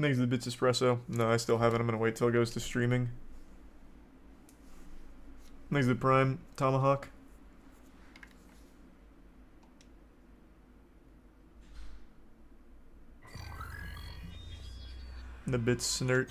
Thanks to the Bits Espresso. No, I still haven't. I'm gonna wait till it goes to streaming. Thanks to the Prime Tomahawk. The Bits Snert.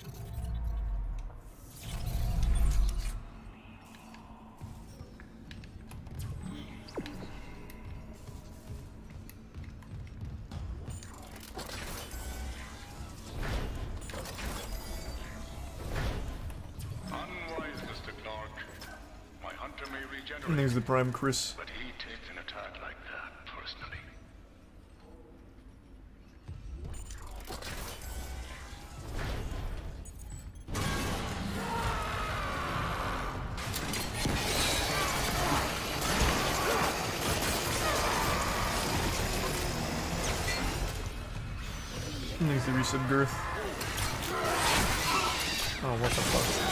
Prime Chris. but he takes an attack like that personally. Thanks to Resub Girth. Oh, what the fuck?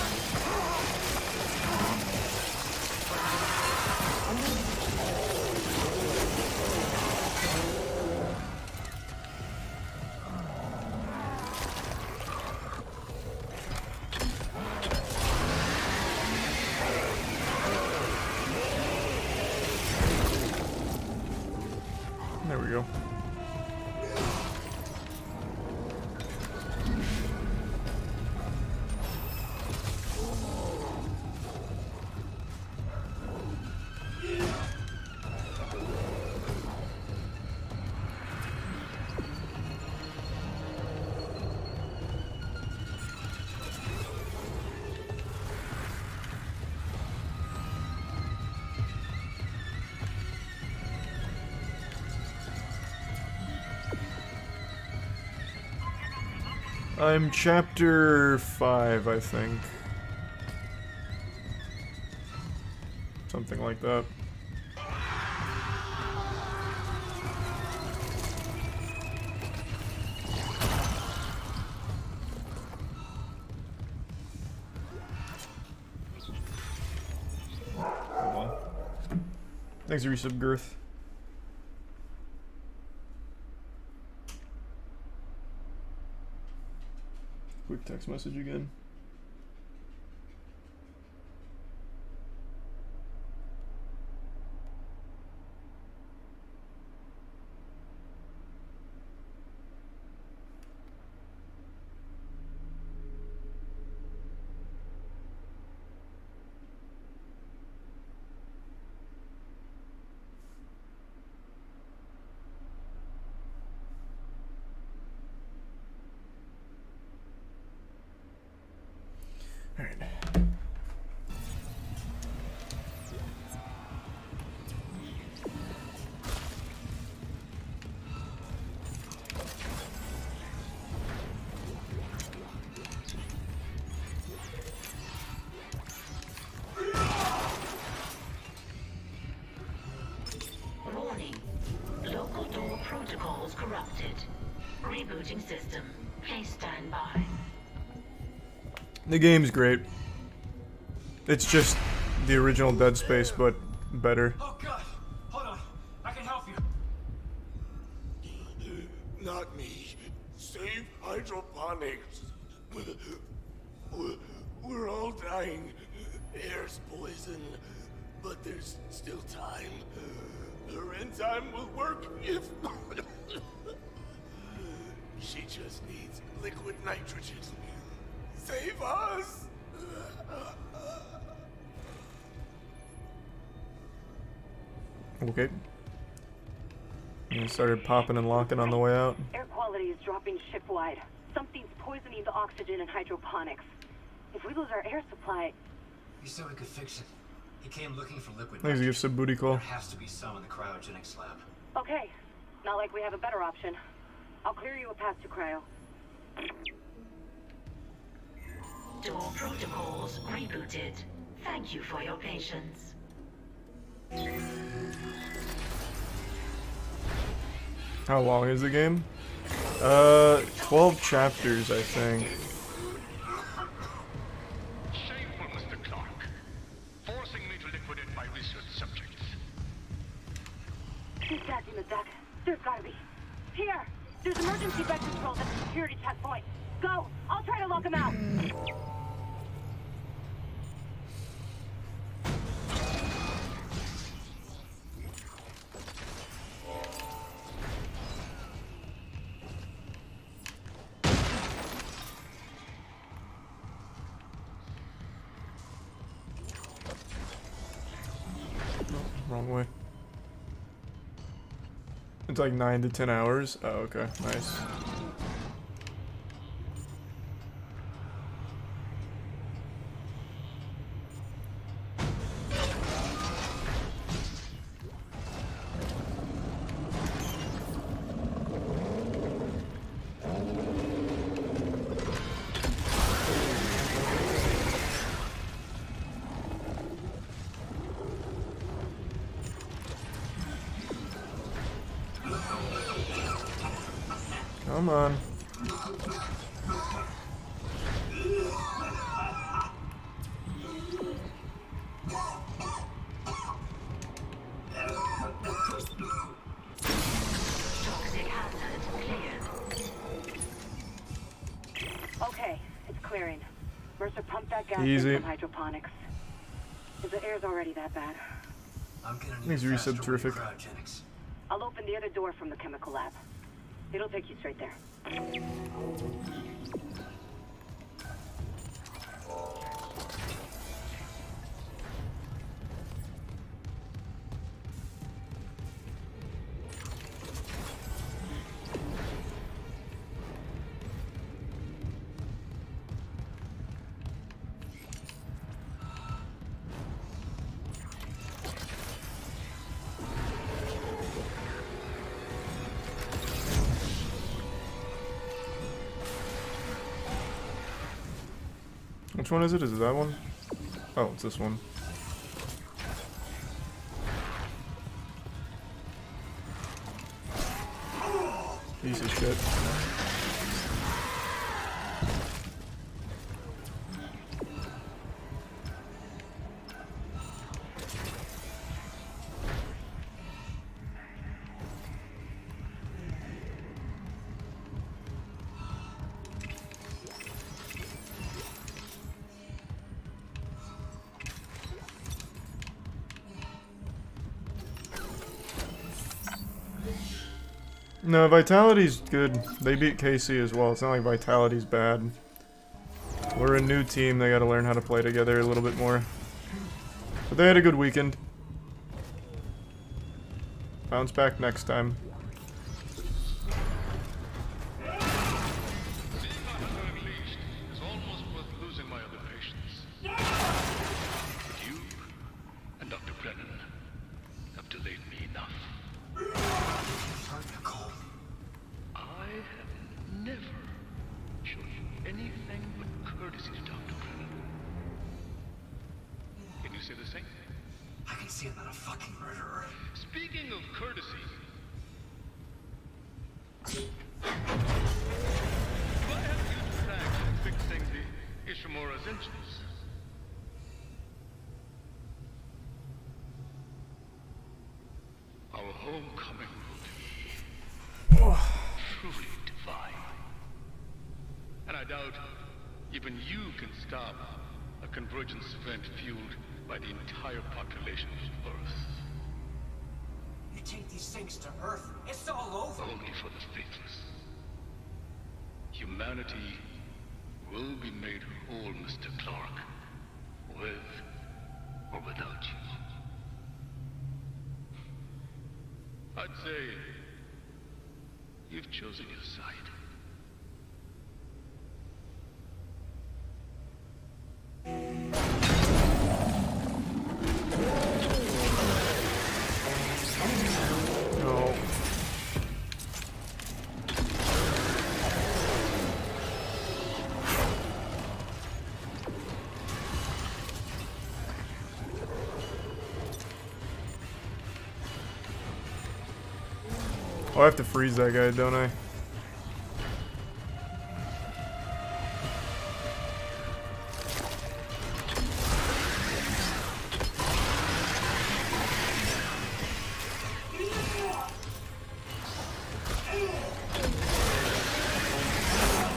I'm chapter 5, I think. Something like that. Thanks, Resub Girth. Text message again. Protocols corrupted. Rebooting system. Please stand by. The game's great. It's just the original Dead Space, but better. Oh god! Hold on. I can help you. Not me. Save hydroponics. We're, we're all dying. Air's poison. But there's still time. Her enzyme will work if. she just needs liquid nitrogen. Save us! Okay. And it started popping and locking on the way out. Air quality is dropping ship-wide. Something's poisoning the oxygen in hydroponics. If we lose our air supply, You said we could fix it. He came looking for liquid Thanks to give some booty call. There has to be some in the cryogenics lab. okay. Not like we have a better option. I'll clear you a path to cryo. Door protocols rebooted. Thank you for your patience. How long is the game? Uh, 12 chapters, I think. Gotta be. Here! There's emergency vector controls at the security checkpoint. Go! I'll try to lock him out. It's like 9 to 10 hours. Oh, okay. Nice. Easy. in from hydroponics. If the air's already that bad, I'm gonna need Thanks, a Resub, terrific. cryogenics. I'll open the other door from the chemical lab. It'll take you straight there. Which one is it? Is it that one? Oh, it's this one. No, Vitality's good. They beat KC as well. It's not like Vitality's bad. We're a new team. They gotta learn how to play together a little bit more. But they had a good weekend. Bounce back next time. I have to freeze that guy, don't I?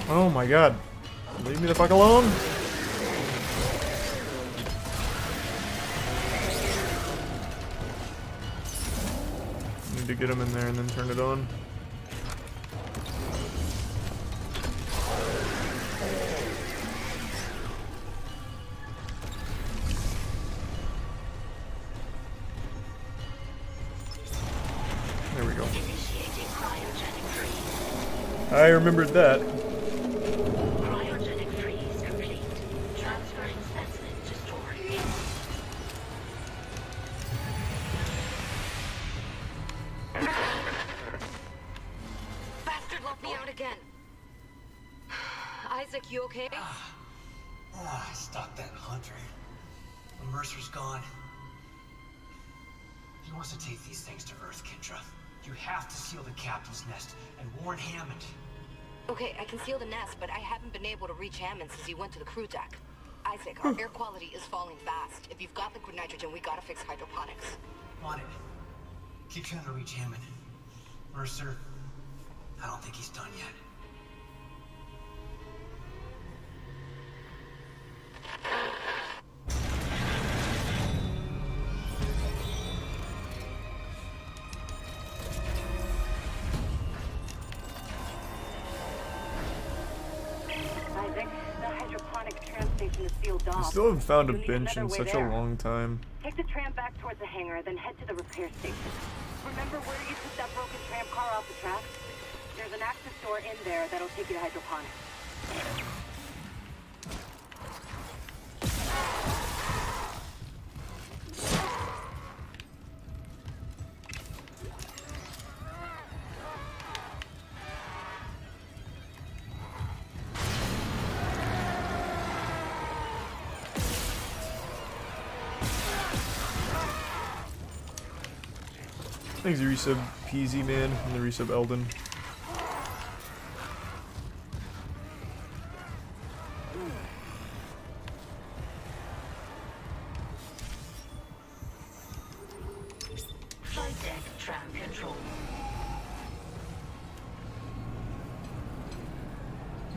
Oh my god. Leave me the fuck alone. To get him in there and then turn it on. There we go. Initiating cryogenic freeze. I remembered that. Able to reach Hammond since he went to the crew deck. Isaac, our hmm. air quality is falling fast. If you've got liquid nitrogen, we gotta fix hydroponics. On it. Keep trying to reach Hammond. Mercer, I don't think he's done yet. still haven't found a bench in such there. a long time. Take the tram back towards the hangar, then head to the repair station. Remember where you took that broken tram car off the tracks? There's an access door in there that'll take you to hydroponics. Thanks, resub Peasy Man and the resub Eldon. Flight deck tram control.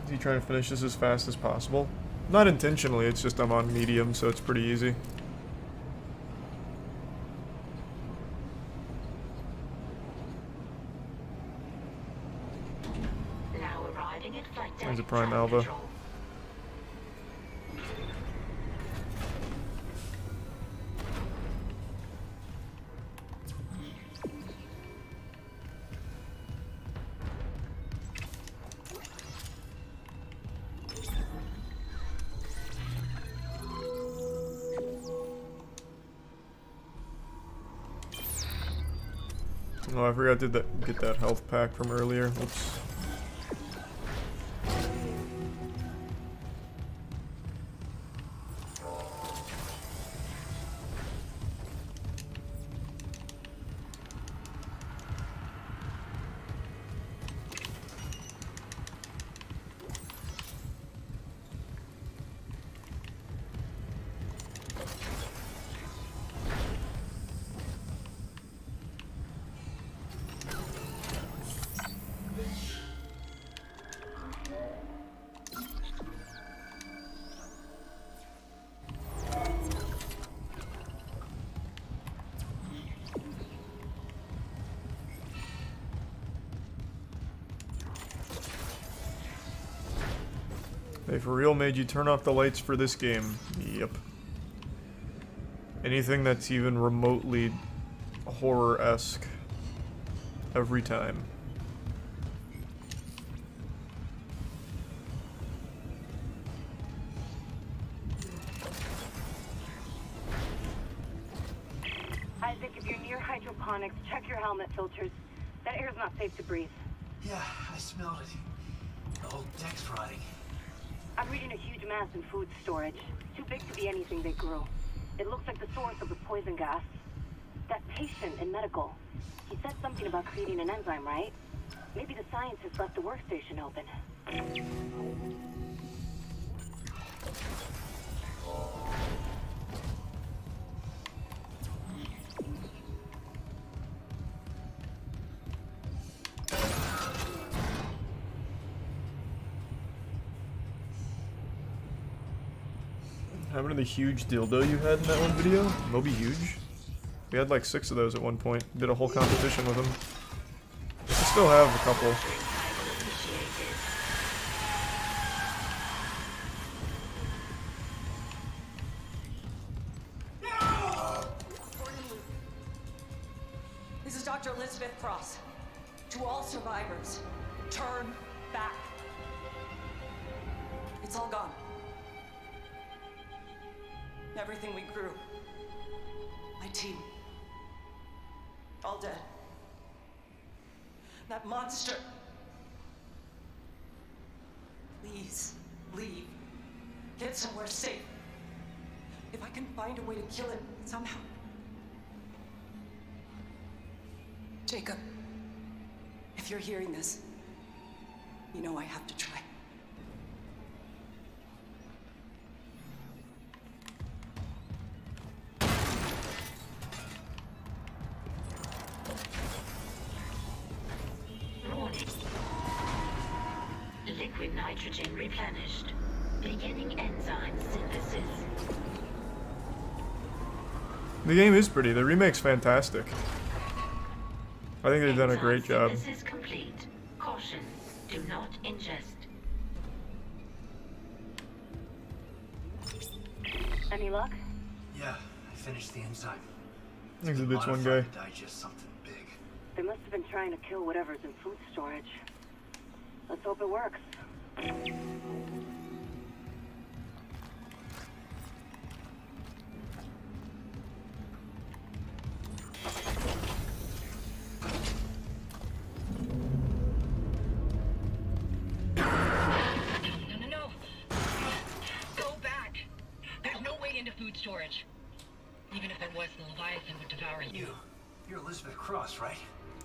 Is he trying to finish this as fast as possible? Not intentionally, it's just I'm on medium, so it's pretty easy. Now arriving at flight deck There's a Prime Alva. Oh, I forgot to get that health pack from earlier. Oops. They for real made you turn off the lights for this game. Yep. Anything that's even remotely horror-esque. Every time. Isaac, if you're near hydroponics, check your helmet filters. That air's not safe to breathe. Reading a huge mass in food storage. Too big to be anything they grew. It looks like the source of the poison gas. That patient in medical. He said something about creating an enzyme, right? Maybe the scientist left the workstation open. The huge dildo you had in that one video? Moby Huge? We had like six of those at one point. Did a whole competition with them. I still have a couple. Game is pretty. The remake's fantastic. I think they've done a great job. Synthesis complete. Caution. Do not ingest. Any luck? Yeah, I finished the enzyme. Exhibits one guy. Modified to digest something big. They must have been trying to kill whatever's in food storage. Let's hope it works.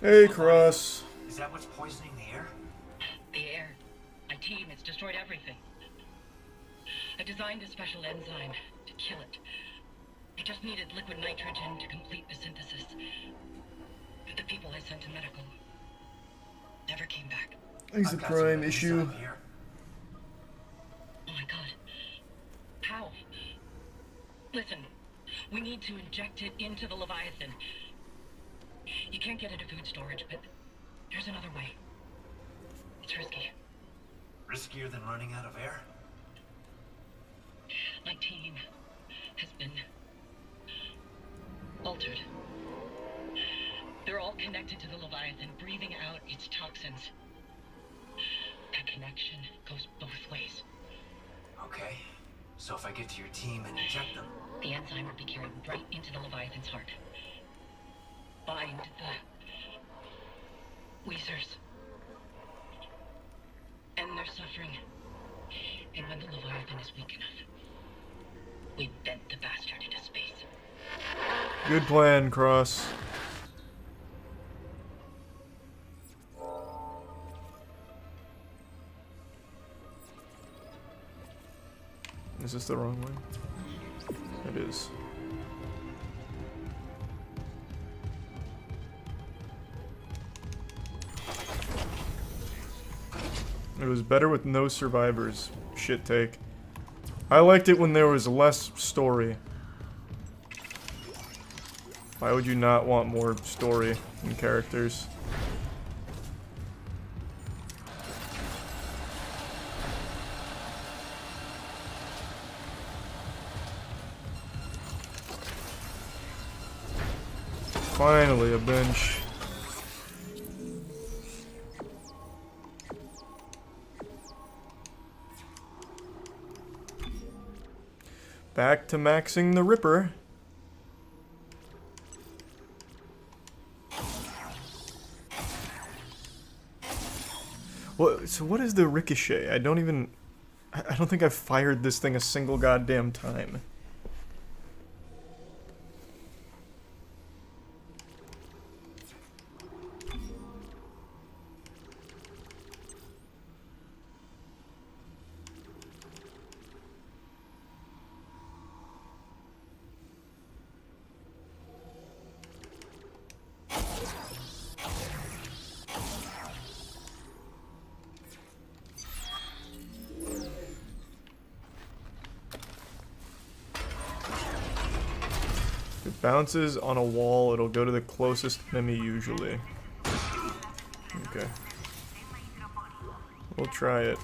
Hey, Cross. Is that what's poisoning the air? The air. My team, it's destroyed everything. I designed a special enzyme to kill it. I just needed liquid nitrogen to complete the synthesis. But the people I sent to medical never came back. Exit I've got some Prime issue. Here. Oh my god. How? Listen, we need to inject it into the Leviathan. You can't get into food storage, but there's another way. It's risky. Riskier than running out of air? My team has been altered. They're all connected to the Leviathan, breathing out its toxins. That connection goes both ways. Okay. So if I get to your team and inject them, The enzyme will be carried right into the Leviathan's heart. Bind the Wheezers. End their suffering. And when the Leviathan is weak enough, we vent the bastard into space. Good plan, Cross. Is this the wrong way? It is. It was better with no survivors. Shit take. I liked it when there was less story. Why would you not want more story and characters? Back to maxing the Ripper. What? So what is the ricochet? I don't even. I don't think I've fired this thing a single goddamn time. Bounces on a wall, it'll go to the closest enemy usually. Okay. We'll try it.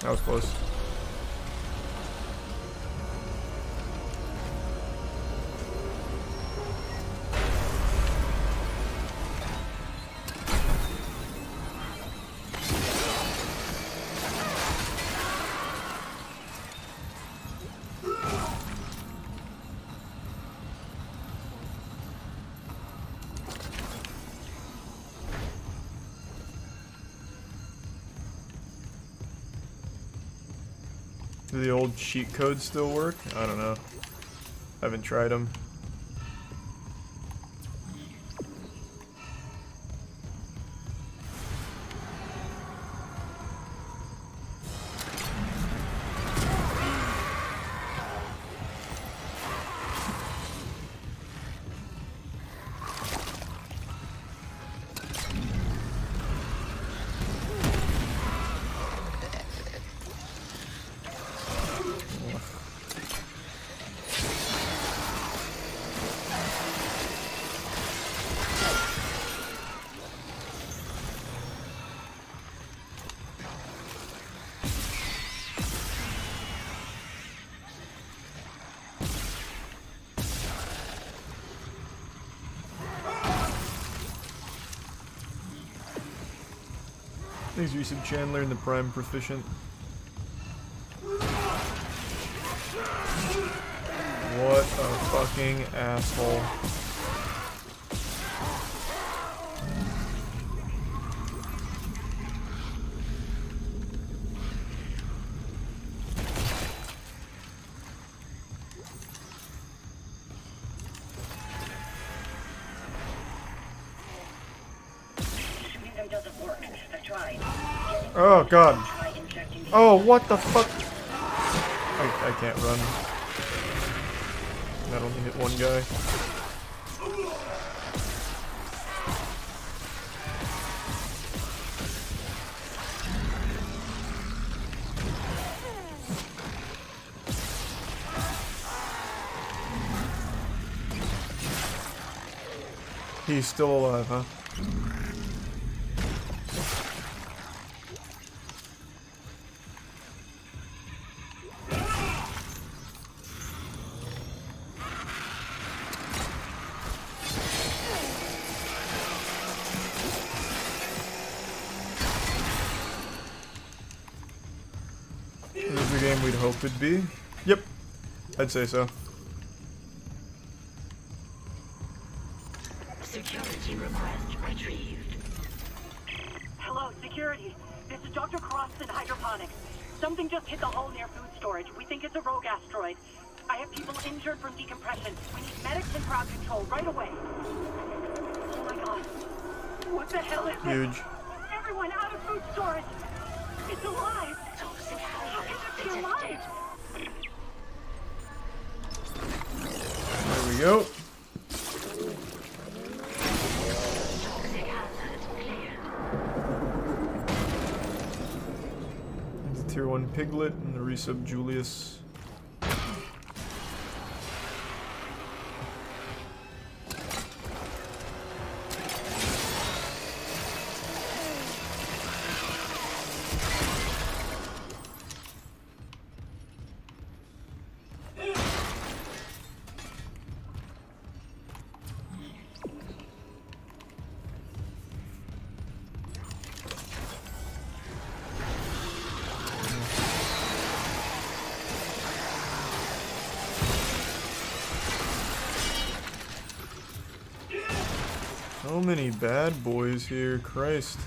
That was close. Do the old cheat codes still work? I don't know. I haven't tried them. Thanks, Resub Chandler in the Prime Proficient. What a fucking asshole. God. Oh, what the fuck? I, I can't run. That only hit one guy. He's still alive, huh? It'd be. Yep, I'd say so. Security request retrieved. Hello, security. This is Dr. Crosson Hydroponics. Something just hit the hull near food storage. We think it's a rogue asteroid. I have people injured from decompression. We need medics and crowd control right away. Oh my god. What the hell is this? Huge. Everyone out of food storage. It's alive. Toxic How hazard can this be alive? detected. There we go. Toxic hazard cleared. The tier 1 resub Julius. Many bad boys here, Christ.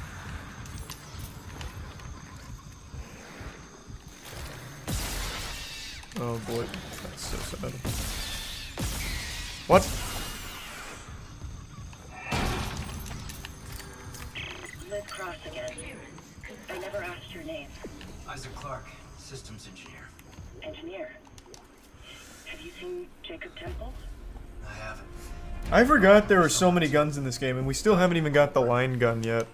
Oh boy, that's so sad. What? Forgot there were so many guns in this game, and we still haven't even got the line gun yet.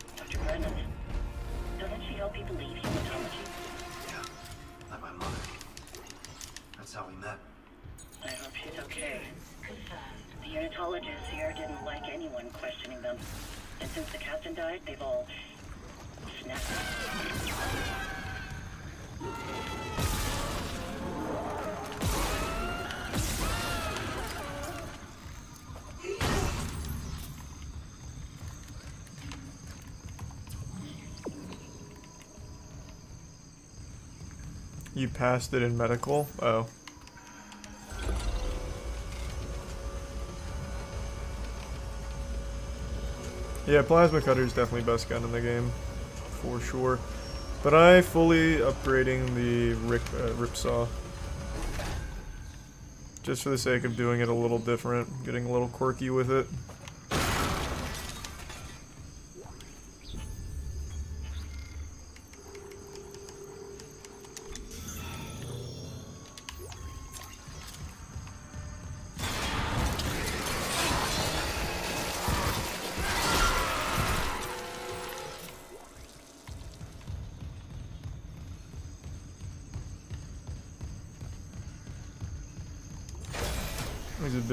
You passed it in medical? Oh. Yeah, Plasma Cutter is definitely best gun in the game, for sure. But I fully upgrading the Rip, uh, Ripsaw. Just for the sake of doing it a little different, getting a little quirky with it.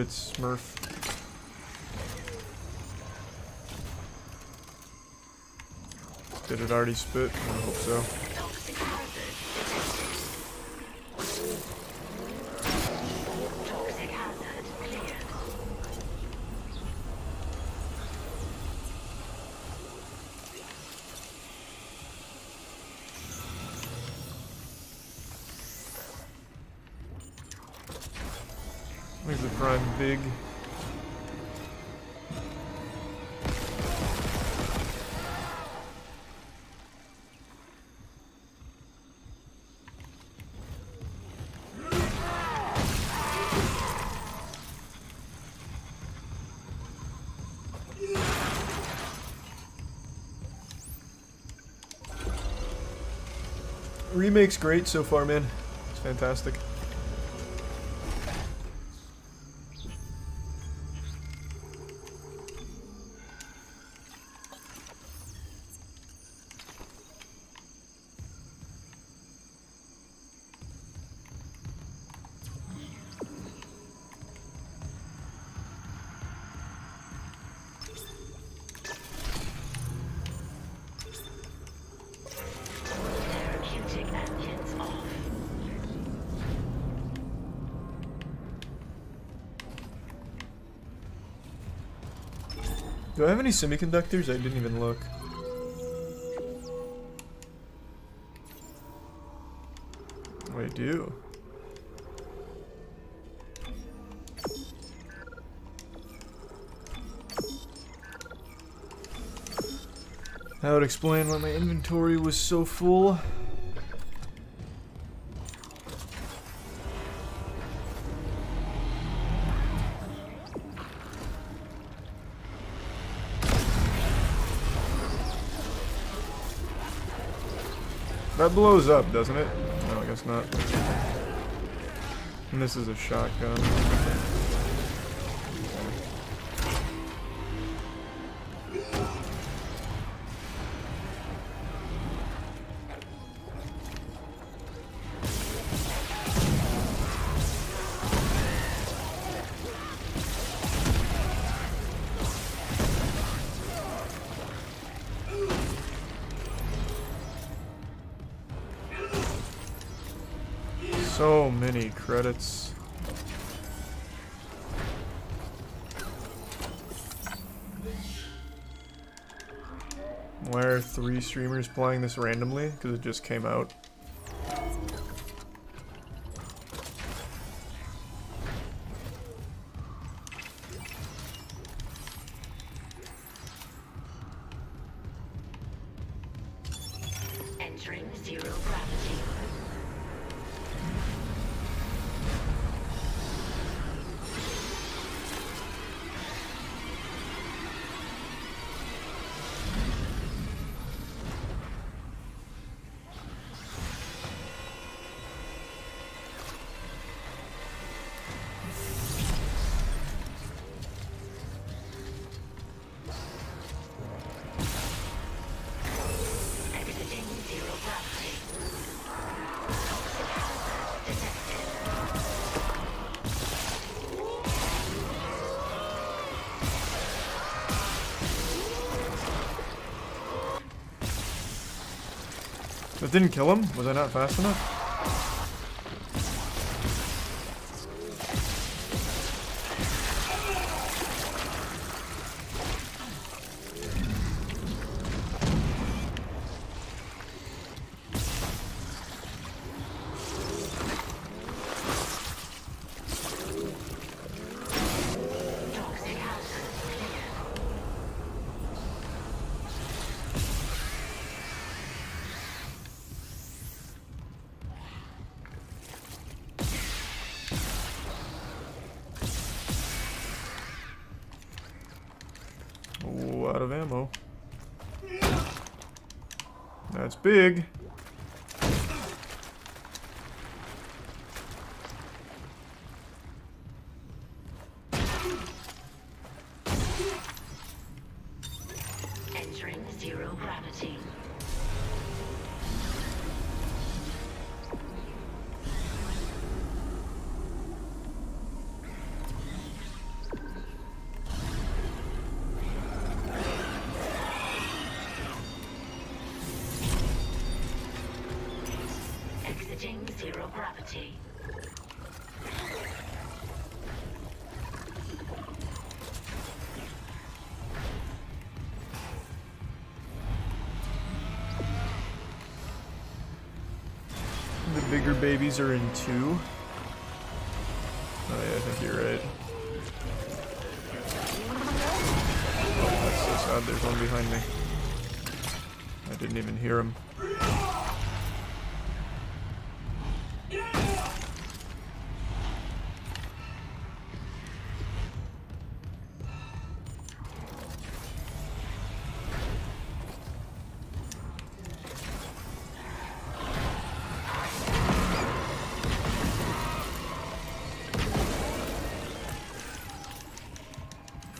A smurf. Did it already spit? I hope so. Remake's great so far, man. It's fantastic. Do I have any semiconductors? I didn't even look. I do. That would explain why my inventory was so full. Blows up, doesn't it? No, I guess not. And this is a shotgun. Streamers playing this randomly? Because it just came out. Didn't kill him? Was I not fast enough? Big. Entering zero gravity. The bigger babies are in two. Oh yeah, I think you're right. Oh, that's so sad. There's one behind me. I didn't even hear him.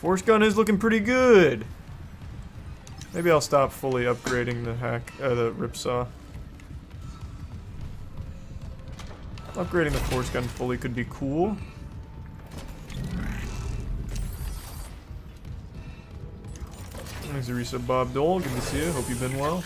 Force gun is looking pretty good. Maybe I'll stop fully upgrading the hack, uh, the ripsaw. Upgrading the force gun fully could be cool. Thanks, Arisa Bob Dole. Good to see you. Hope you've been well.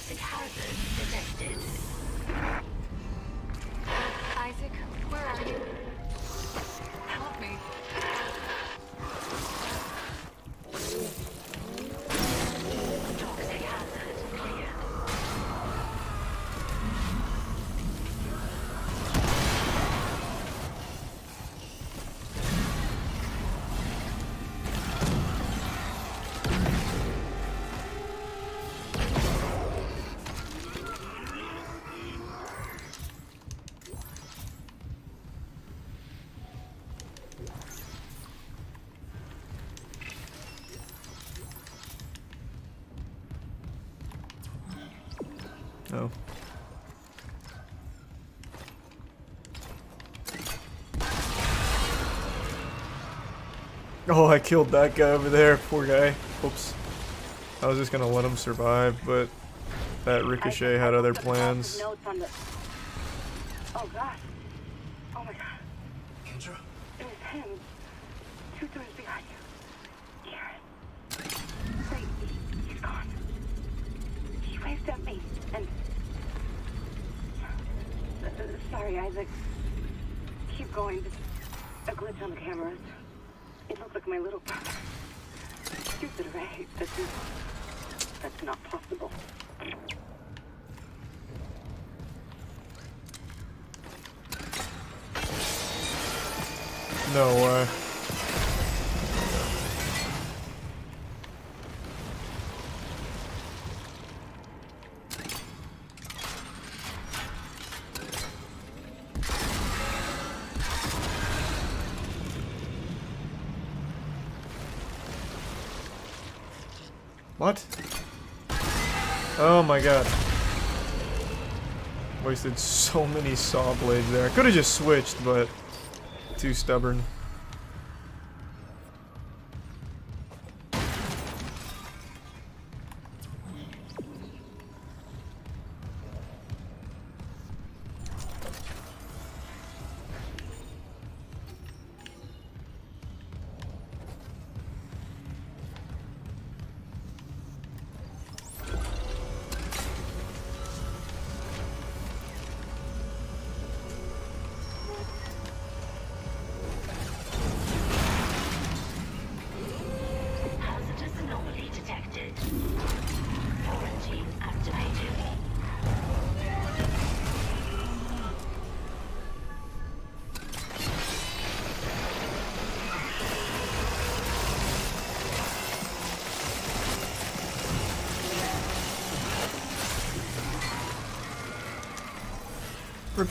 Killed that guy over there. Poor guy. Oops. I was just gonna let him survive, but that Ricochet had other plans. What? Oh my god. Wasted so many saw blades there. I could have just switched, but too stubborn.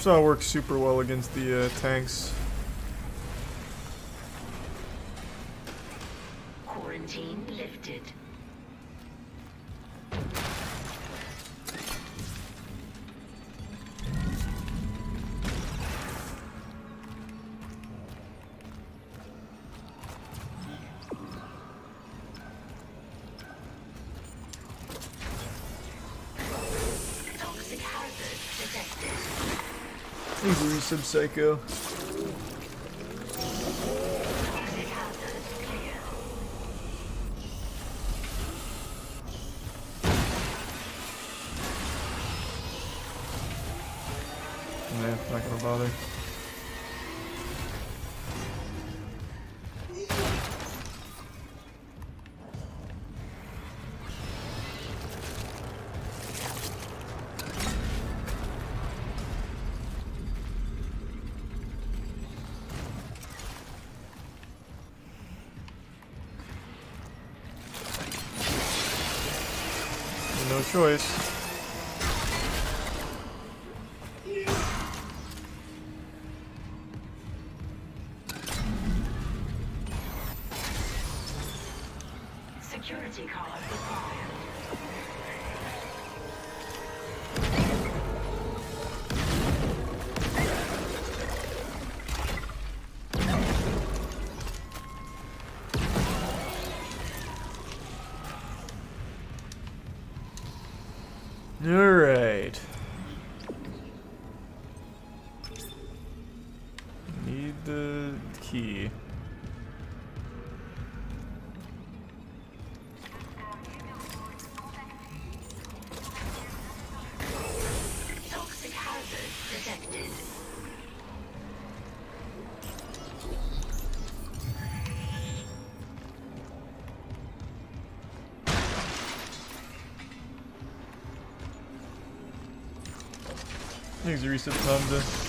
Ripsaw works super well against the uh, tanks. Psycho. Thanks, reset Hamza. Toxic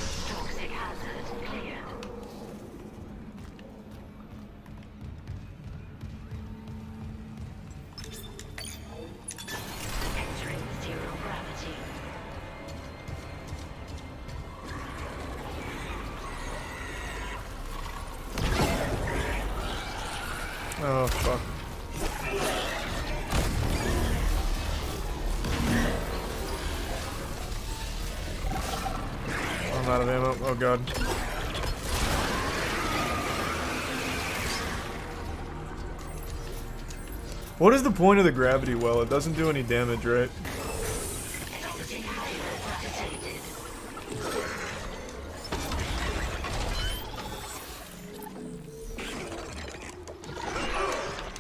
Oh, God. What is the point of the gravity well? It doesn't do any damage, right?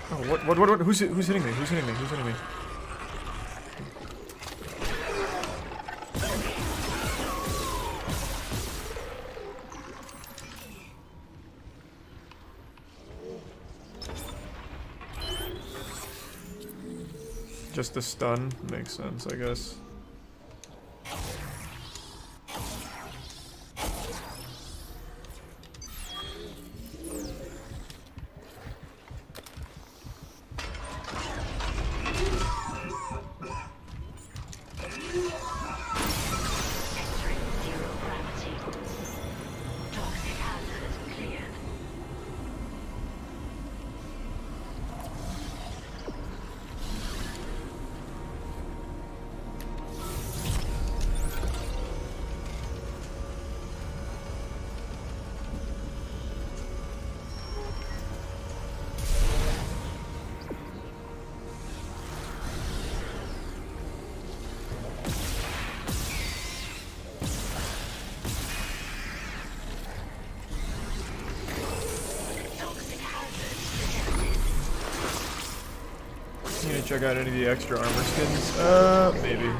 Oh, what, what, what, what? Who's, who's hitting me? Who's hitting me? Who's hitting me? A stun makes sense, I guess. Detected. You need to check out any of the extra armor skins? Uh, maybe.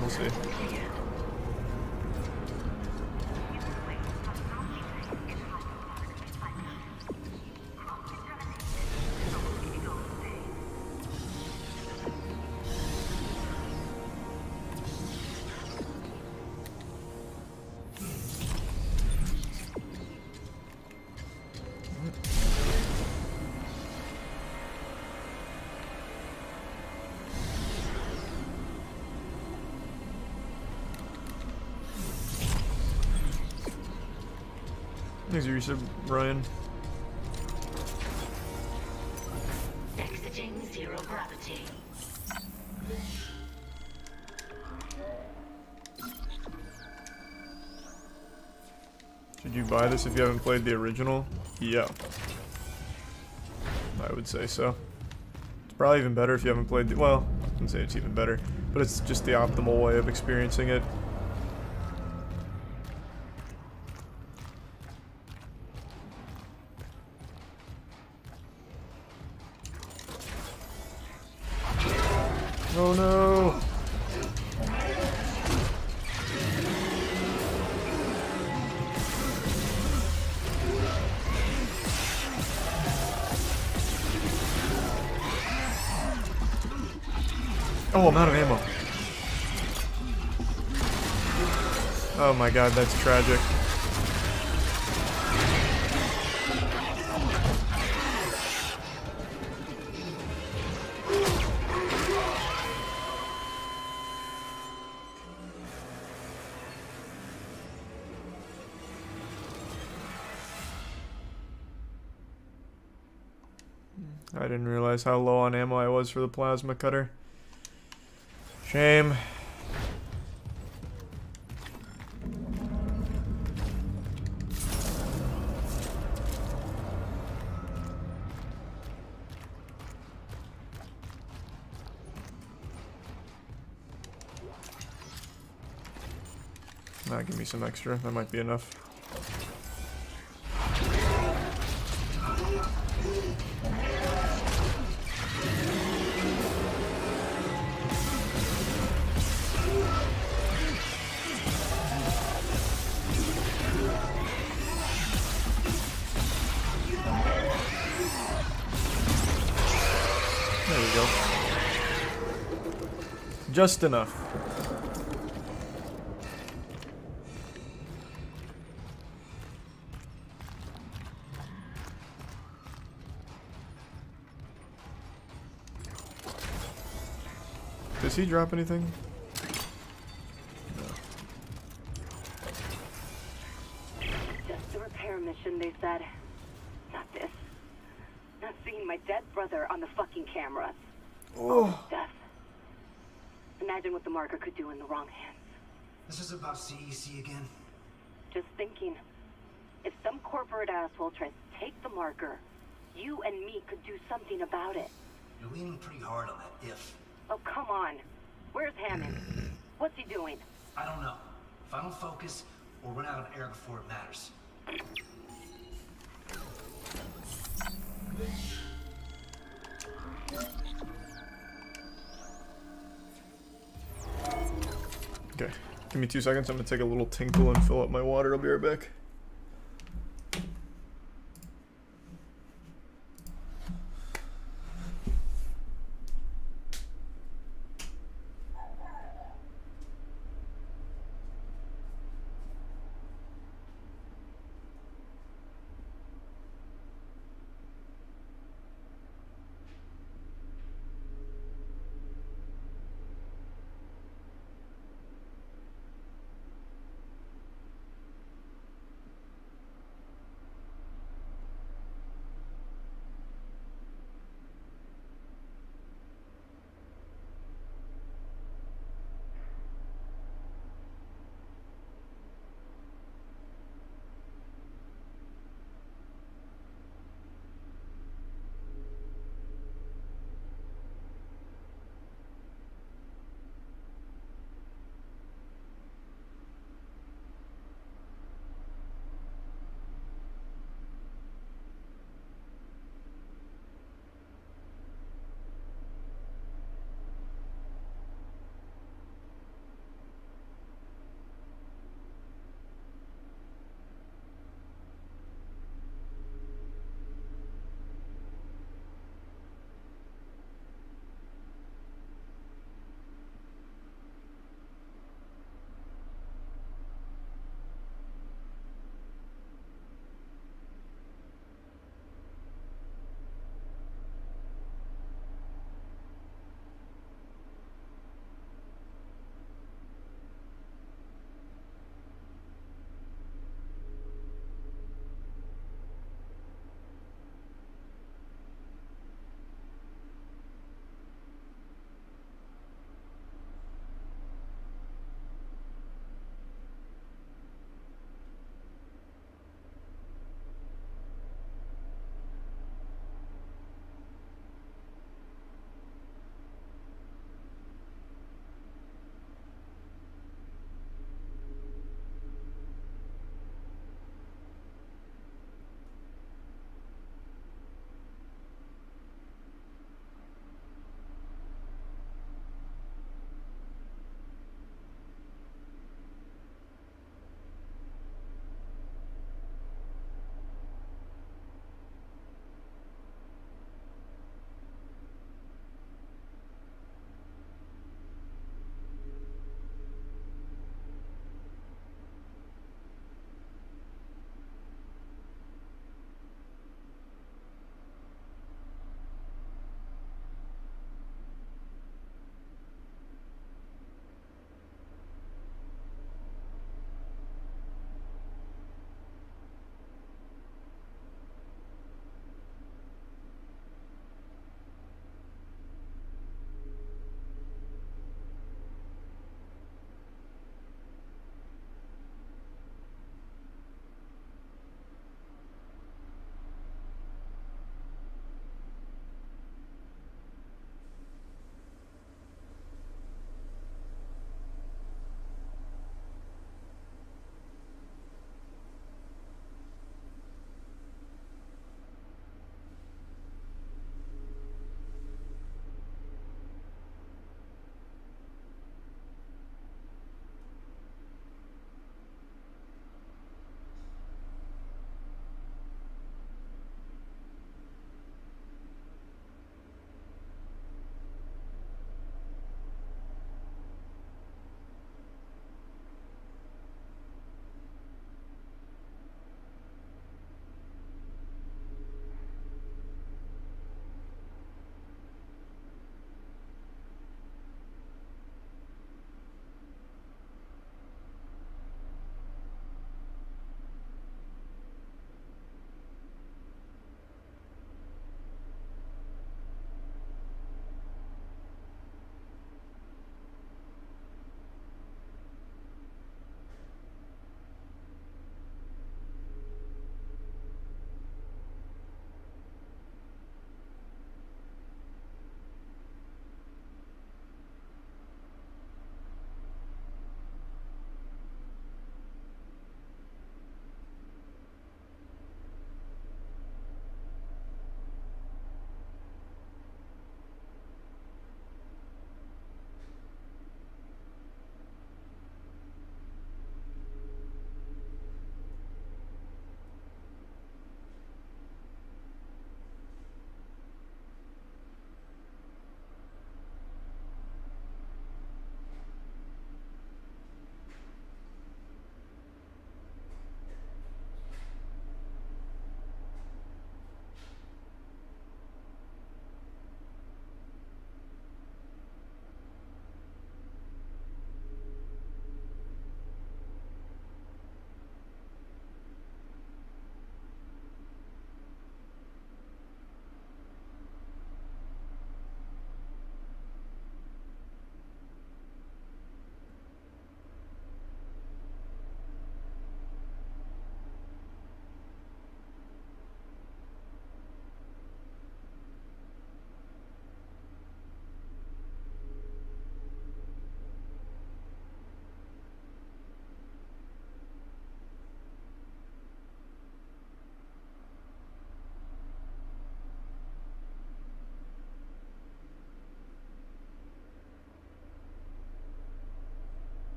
Ryan. Exiting zero gravity. Should you buy this if you haven't played the original? Yeah. I would say so. It's probably even better if you haven't played the- well, I wouldn't say it's even better, but it's just the optimal way of experiencing it. Oh, I'm out of ammo. Oh my god, that's tragic. I didn't realize how low on ammo I was for the plasma cutter. Shame. Nah, give me some extra. That might be enough. Just enough. Does he drop anything? Just a repair mission, they said. Not this. Not seeing my dead brother on the fucking cameras. Oh. Death. Imagine what the marker could do in the wrong hands. This is about CEC again. Just thinking. If some corporate asshole tries to take the marker, you and me could do something about it. You're leaning pretty hard on that if. Oh, come on. Where's Hammond? What's he doing? I don't know. If I don't focus, we'll run out of air before it matters. Okay. Give me two seconds. I'm gonna take a little tinkle and fill up my water. I'll be right back.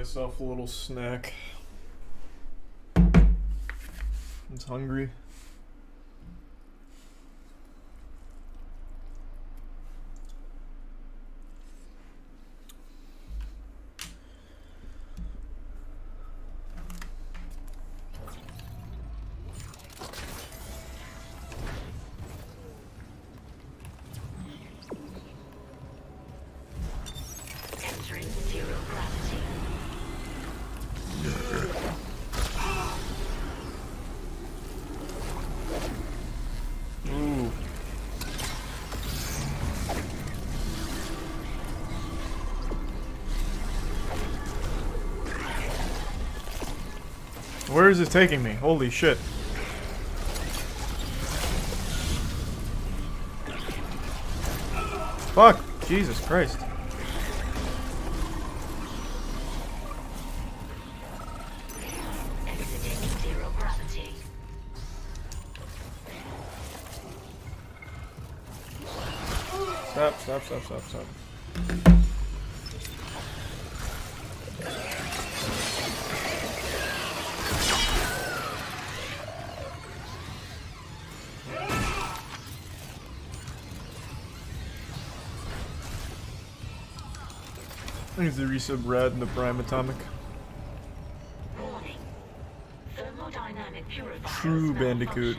Myself a little snack. It's hungry. Where is it taking me? Holy shit. Fuck! Jesus Christ. Stop, stop, stop, stop, stop. I think the resub rad and the prime atomic. Warning. Thermodynamic purifiers True Bandicoot.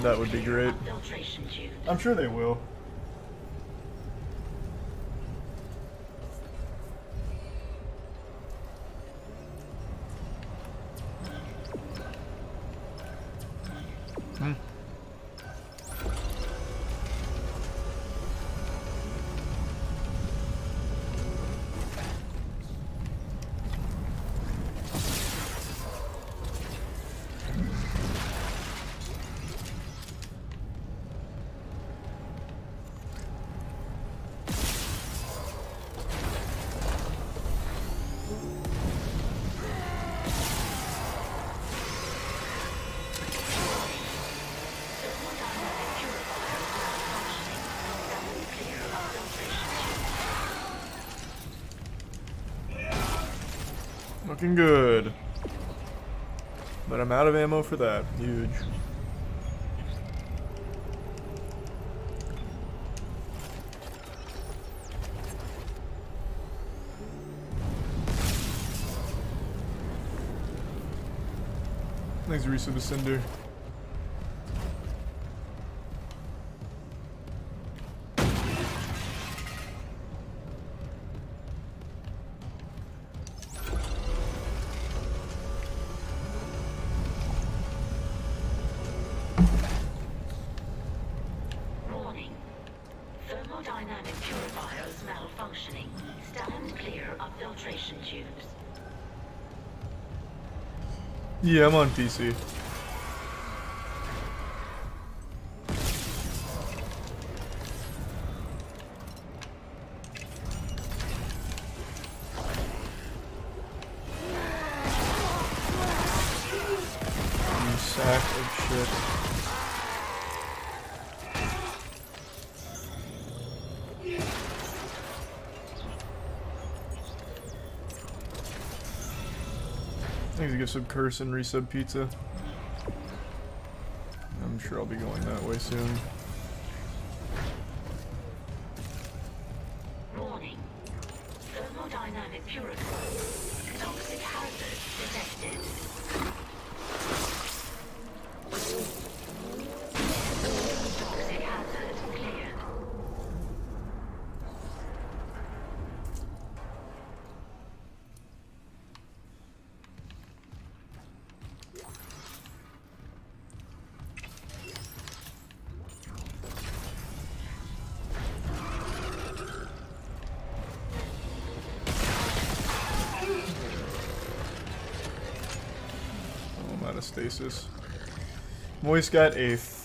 That would be great. of Filtration tubes. I'm sure they will. Looking good. But I'm out of ammo for that. Huge. Thanks, Risa the Cinder. Malfunctioning. Stand clear of filtration tubes. Yeah, I'm on PC. Some curse and resub pizza. I'm sure I'll be going that way soon. Stasis. Moist got eighth.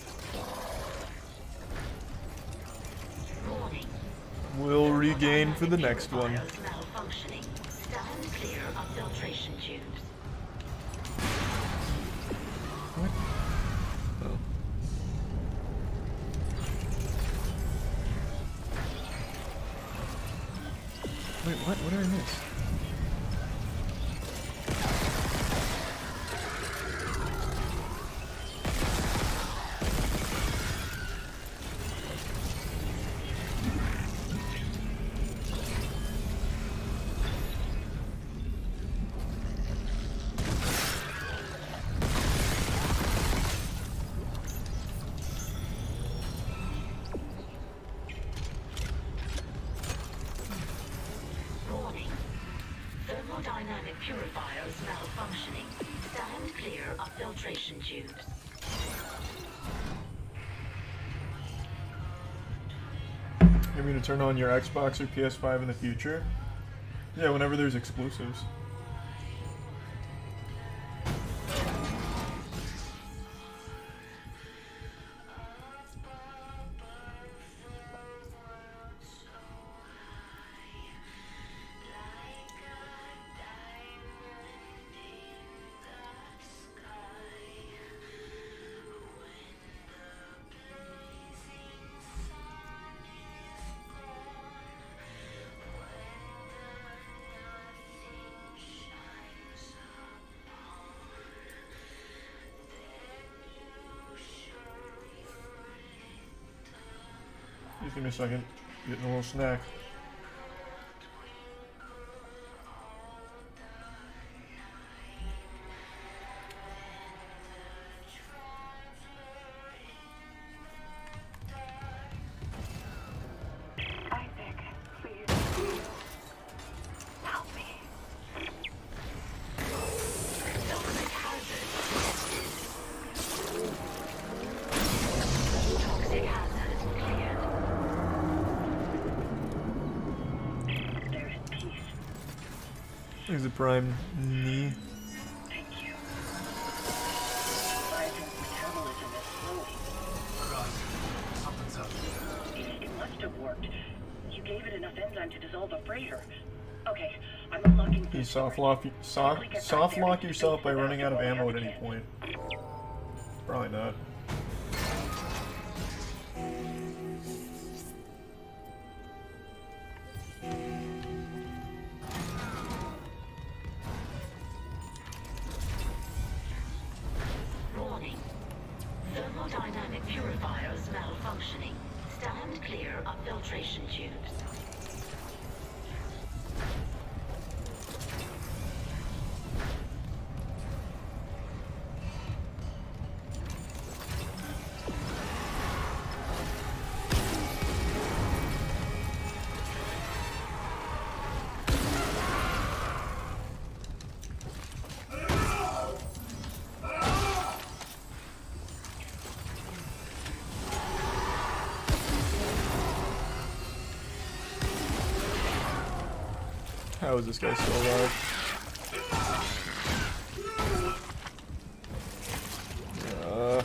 We'll regain for the next one. Turn on your Xbox or PS5 in the future? Yeah, whenever there's exclusives. Just give me a second. Getting a little snack. A freighter. Okay, I'm unlocking You soft lock, soft, Quickly get back soft lock yourself by running out of ammo at any point. How is this guy still alive? Uh,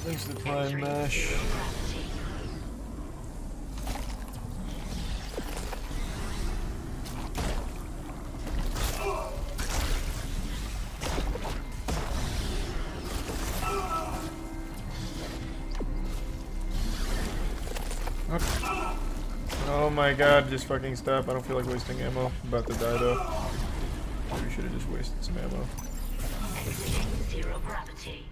thanks to the prime mash. My god, just fucking stop. I don't feel like wasting ammo. I'm about to die though. We should have just wasted some ammo. Zero gravity.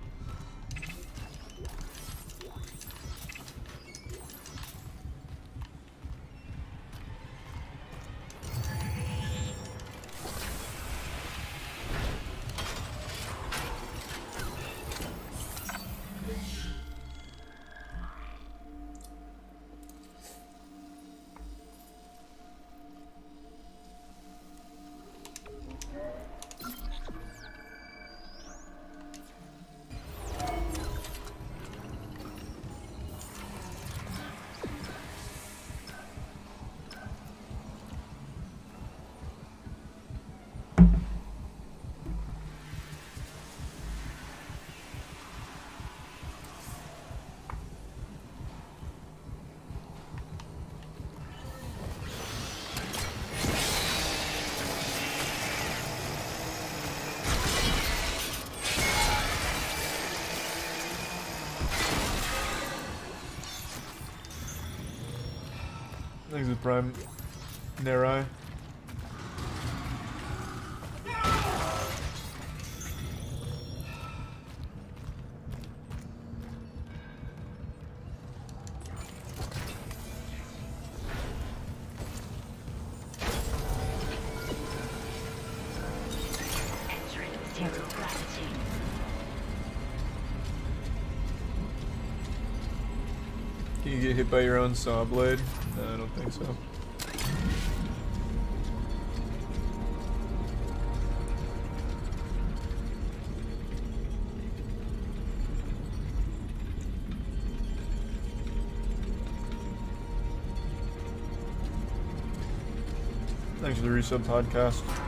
He's a prime Nero. You get hit by your own saw blade. Think so. Thanks for the resub podcast.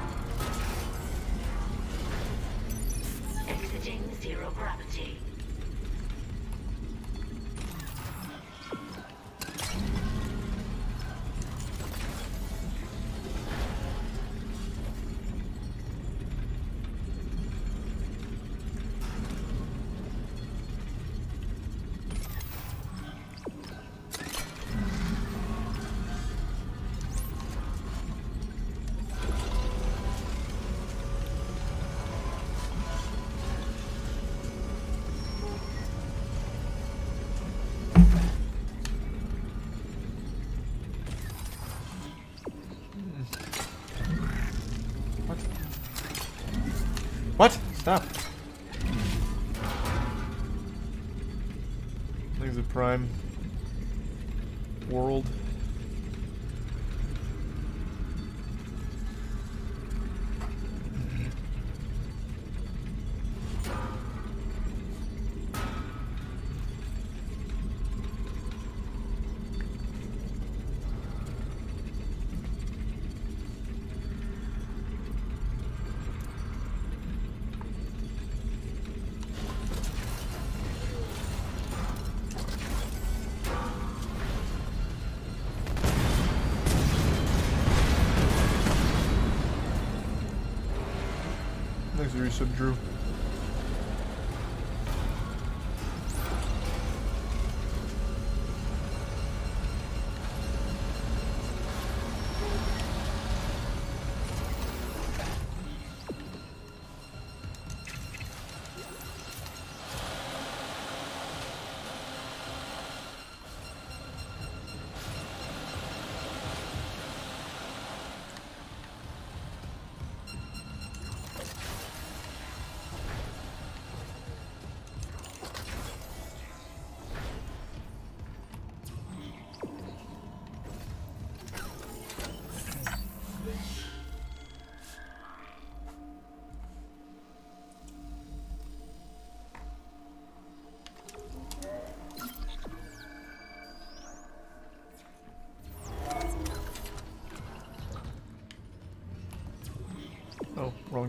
Resub, Drew.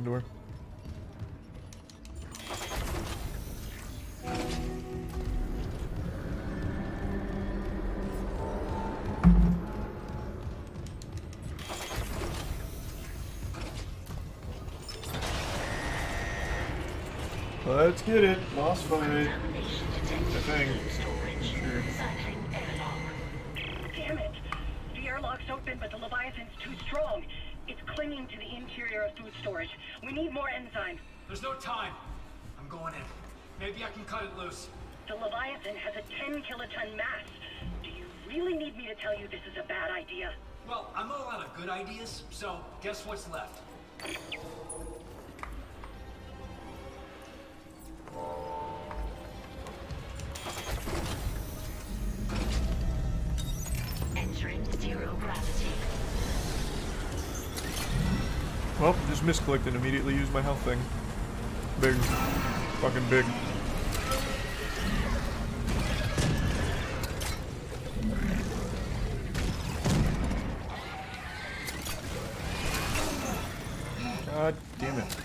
Door. Let's get it. Boss fight. Cycling airlock. Damn it! The airlock's open, but the Leviathan's too strong. It's clinging to the interior of food storage. Need more enzyme. There's no time. I'm going in. Maybe I can cut it loose. The Leviathan has a 10 kiloton mass. Do you really need me to tell you this is a bad idea? Well, I'm all out of good ideas, so guess what's left? Misclicked and immediately used my health thing. Big. Fucking big. God damn it.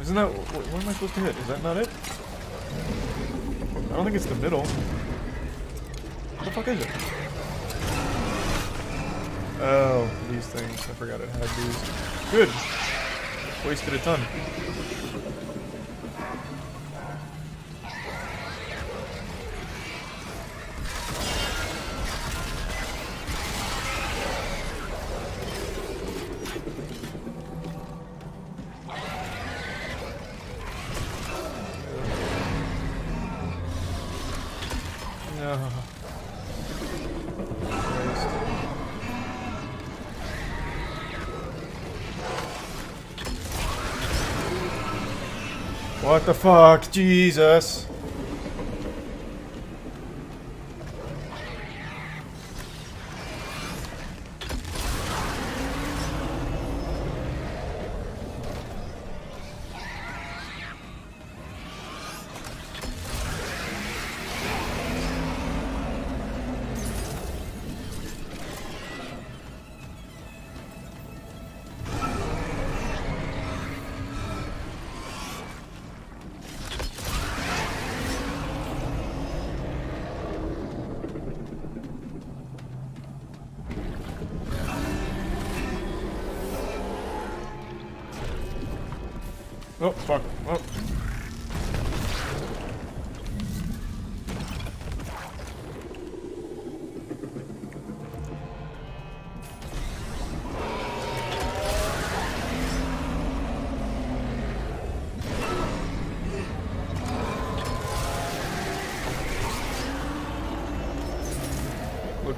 Isn't that what, what am I supposed to hit? Is that not it? The middle. What the fuck is it? Oh, these things. I forgot it had these. Good. Wasted a ton. What the fuck? Jesus.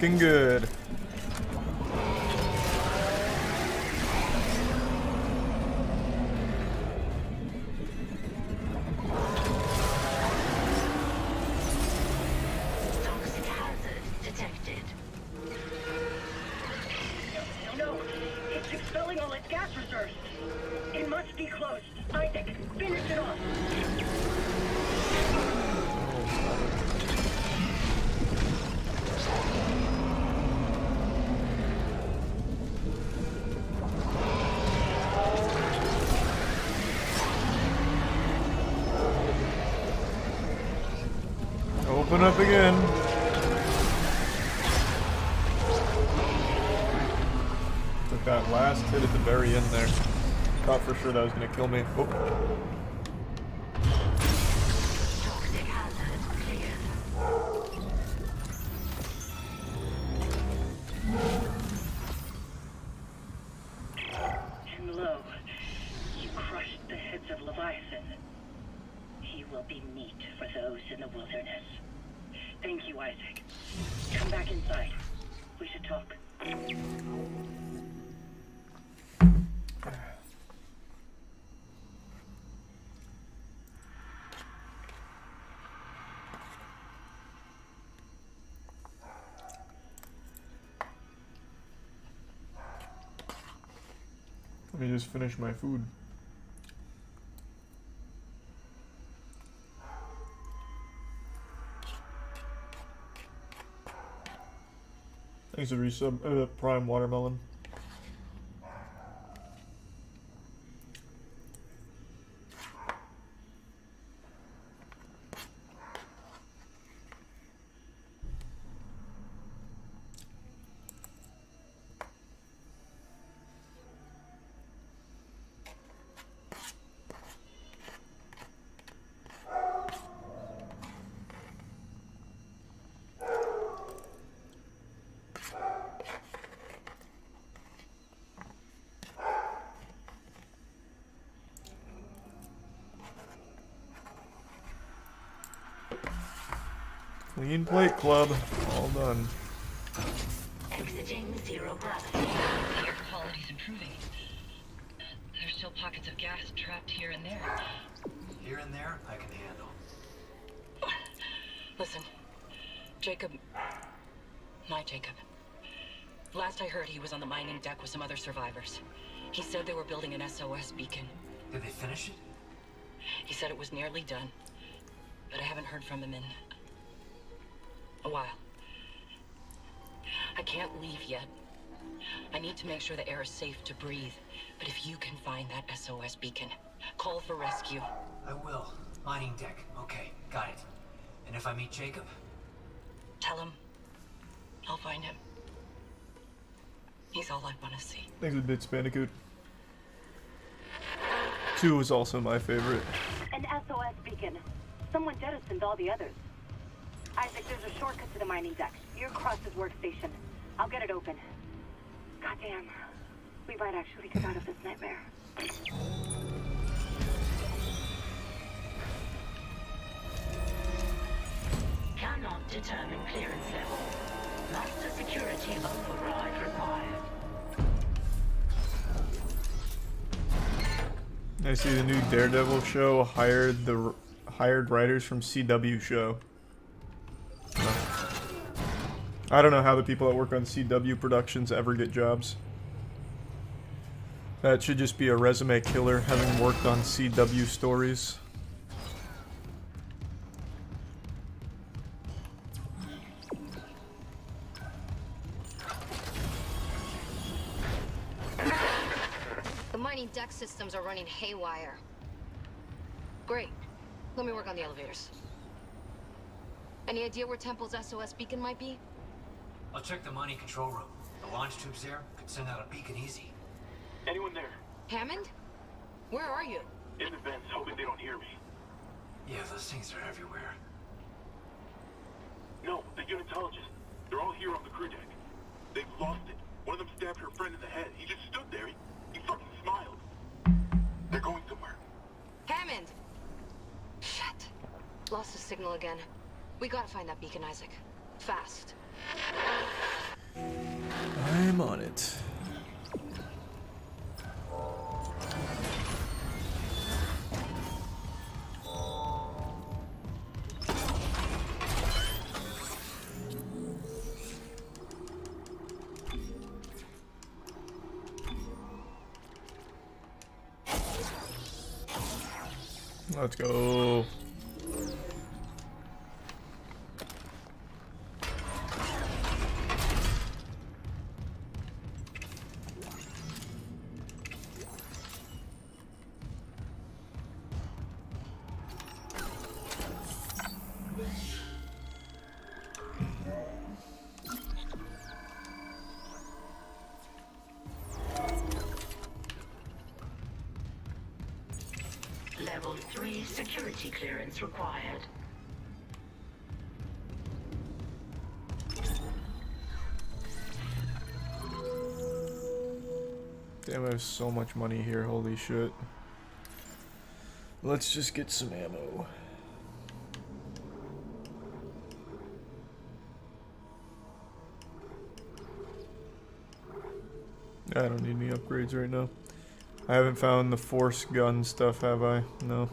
Looking That was gonna kill me. Oh. Just finish my food. Thanks for resub, uh, Prime Watermelon. Clean plate club. All done. Exiting zero gravity. The air quality's improving. Uh, there's still pockets of gas trapped here and there. Here and there, I can handle. Listen, Jacob. My Jacob. Last I heard, he was on the mining deck with some other survivors. He said they were building an SOS beacon. Did they finish it? He said it was nearly done, but I haven't heard from him in a while. I can't leave yet. I need to make sure the air is safe to breathe. But if you can find that SOS beacon, call for rescue. I will. Mining deck. Okay, got it. And if I meet Jacob? Tell him I'll find him. He's all I want to see. Thanks a bit, Bandicoot. Two is also my favorite. An SOS beacon. Someone jettisoned all the others. Isaac, there's a shortcut to the mining deck. You're across his workstation. I'll get it open. Goddamn. We might actually get out of this nightmare. Cannot determine clearance level. Master security override required. I see the new Daredevil show hired the hired writers from CW show. I don't know how the people that work on CW productions ever get jobs. That should just be a resume killer, having worked on CW stories. The mining deck systems are running haywire. Great. Let me work on the elevators. Any idea where Temple's SOS beacon might be? I'll check the mining control room. The launch tubes there could send out a beacon easy. Anyone there? Hammond? Where are you? In the vents, hoping they don't hear me. Yeah, those things are everywhere. No, the unitologists. They're all here on the crew deck. They've lost it. One of them stabbed her friend in the head. He just stood there. He, he fucking smiled. They're going somewhere. Hammond! Shit. Lost the signal again. We gotta find that beacon, Isaac. Fast. I'm on it. Let's go. Required. Damn, I have so much money here, holy shit. Let's just get some ammo. I don't need any upgrades right now. I haven't found the force gun stuff, have I? No.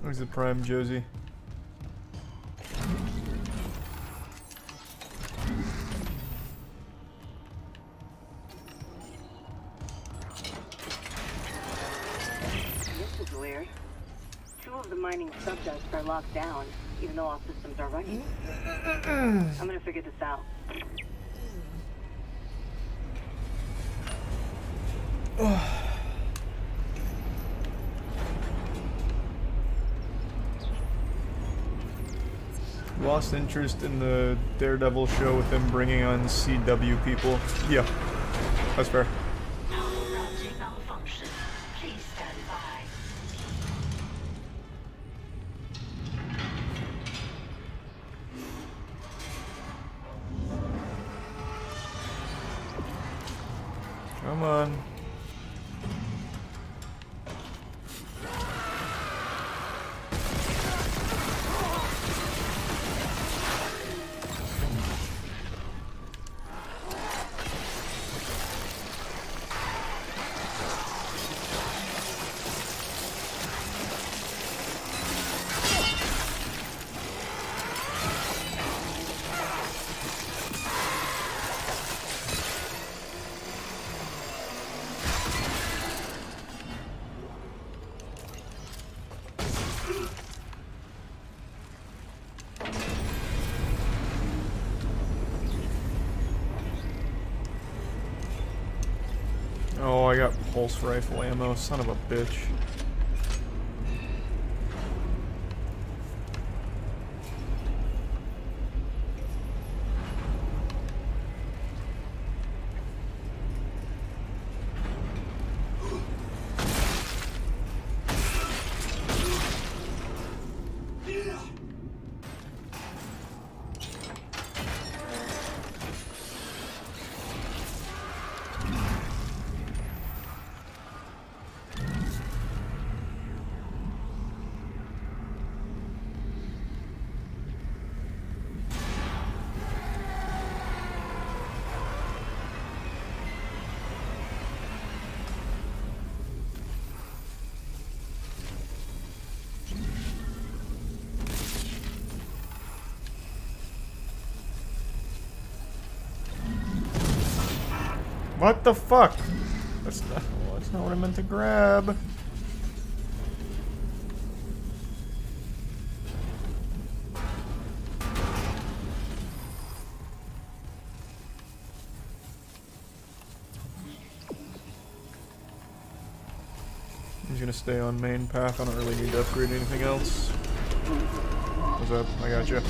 Where's the prime Josie? This is weird. Two of the mining subdecks are locked down, even though all systems are running. I'm gonna figure this out. Lost interest in the Daredevil show with them bringing on CW people. Yeah, that's fair. Pulse rifle ammo, son of a bitch. What the fuck? That's not, that's not what I meant to grab. He's gonna stay on main path. I don't really need to upgrade anything else. What's up? I got you.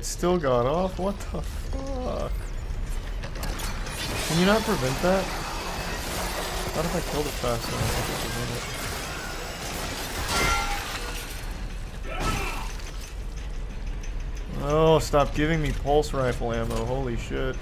It still got off? What the fuck? Can you not prevent that? Not if I killed it fast enough. Oh, stop giving me pulse rifle ammo, holy shit.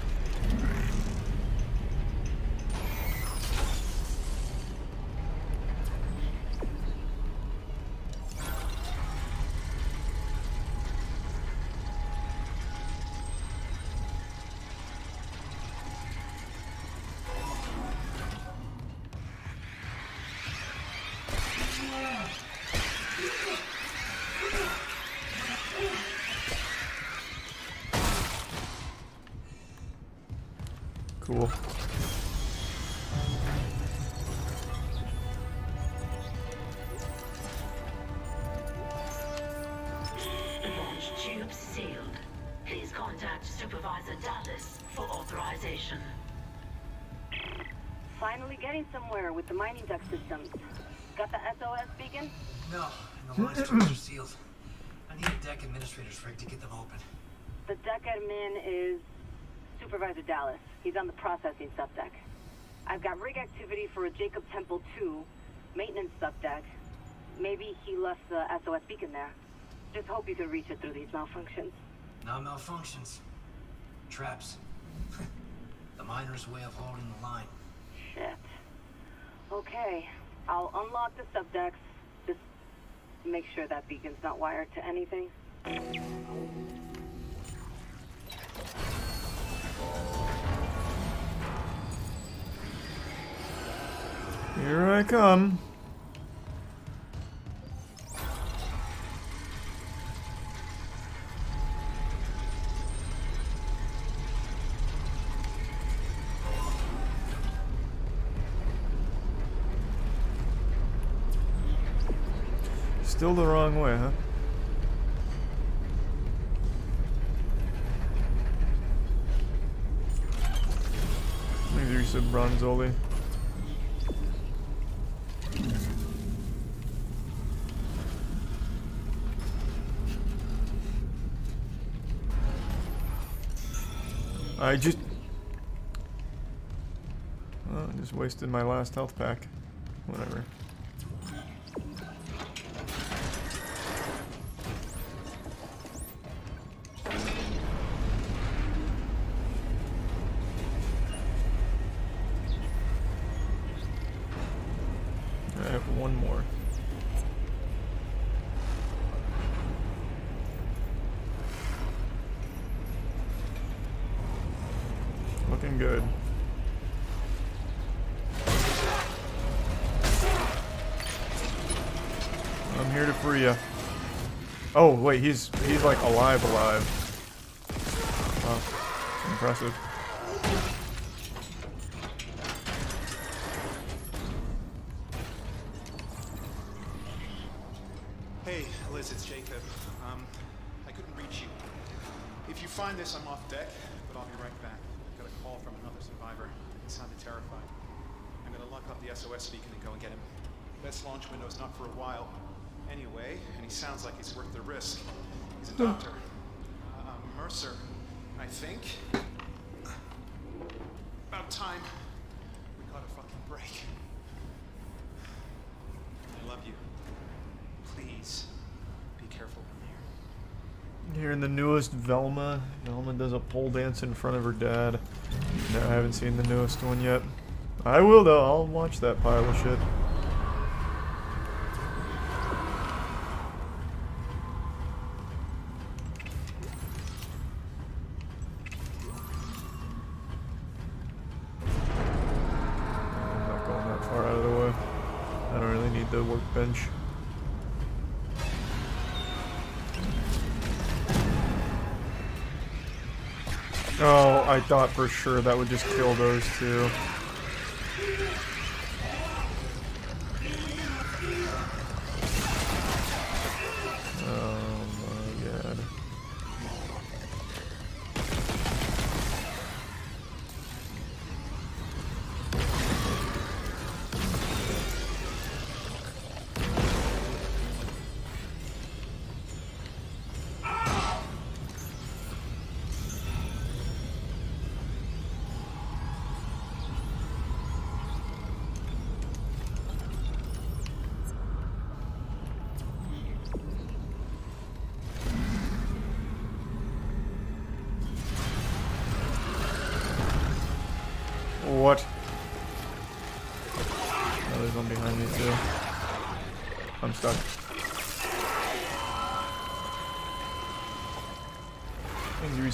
Somewhere with the mining deck systems. Got the SOS beacon? No, and the launch tubes are sealed. I need a deck administrator's rig to get them open. The deck admin is Supervisor Dallas. He's on the processing subdeck. I've got rig activity for a Jacob Temple 2, maintenance subdeck. Maybe he left the SOS beacon there. Just hope you can reach it through these malfunctions. Not malfunctions. Traps. the miner's way of holding the line. Shit. Okay, I'll unlock the subdecks. Just make sure that beacon's not wired to anything. Here I come. Still the wrong way, huh? Maybe you said Bronzoli. I just... Oh, I just wasted my last health pack. Whatever. Oh wait, he's he's like alive, alive. Wow, impressive. Hey, Liz, it's Jacob. Um, I couldn't reach you. If you find this, I'm off deck, but I'll be right back. I got a call from another survivor. He sounded terrified. I'm gonna lock up the SOS beacon and go and get him. Best launch window's not for a while. Anyway, and he sounds like he's worth the risk. He's a doctor. Uh, Mercer, I think. About time. We got a fucking break. I love you. Please, be careful in here. Here in the newest Velma, Velma does a pole dance in front of her dad. No, I haven't seen the newest one yet. I will though. I'll watch that pile of shit. Thought for sure that would just kill those two.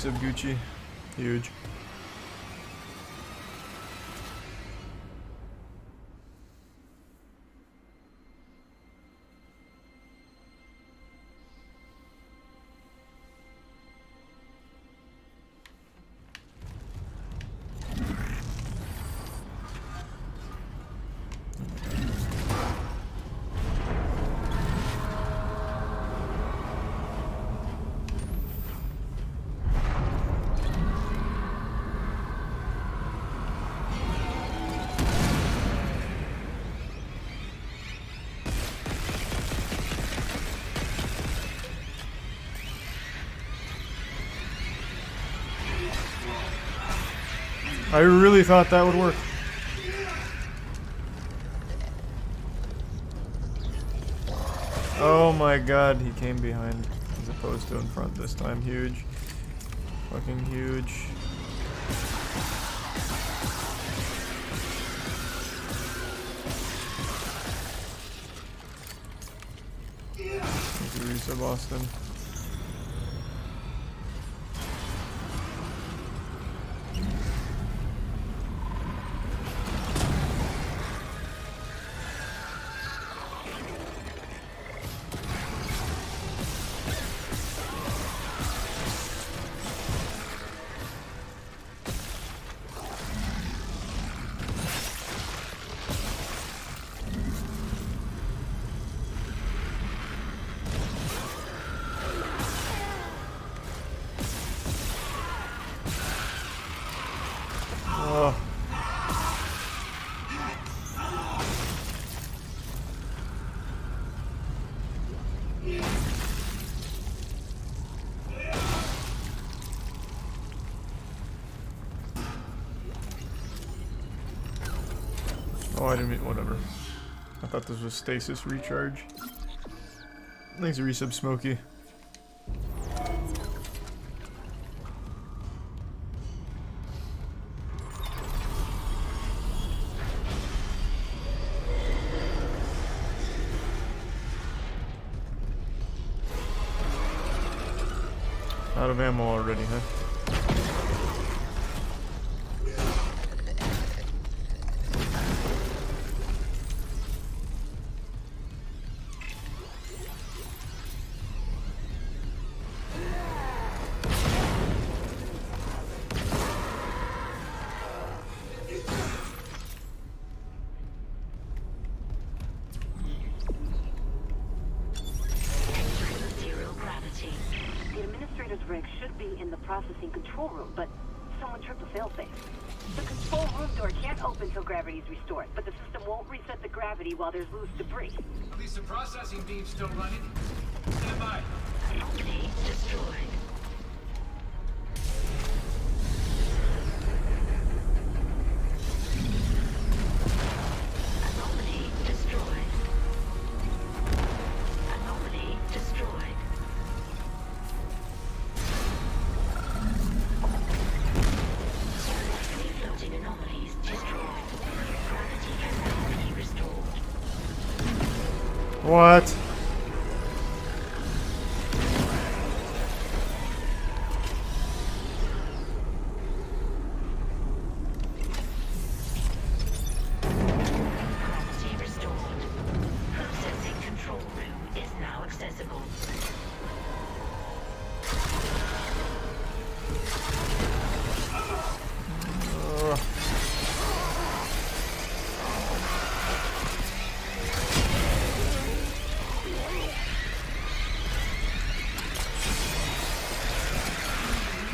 Of Gucci. Huge. I really thought that would work. Oh my god, he came behind as opposed to in front this time. Huge. Fucking huge. Thank you, Boston. Oh. Oh, I didn't mean, whatever. I thought this was stasis recharge. Thanks, resub Smokey.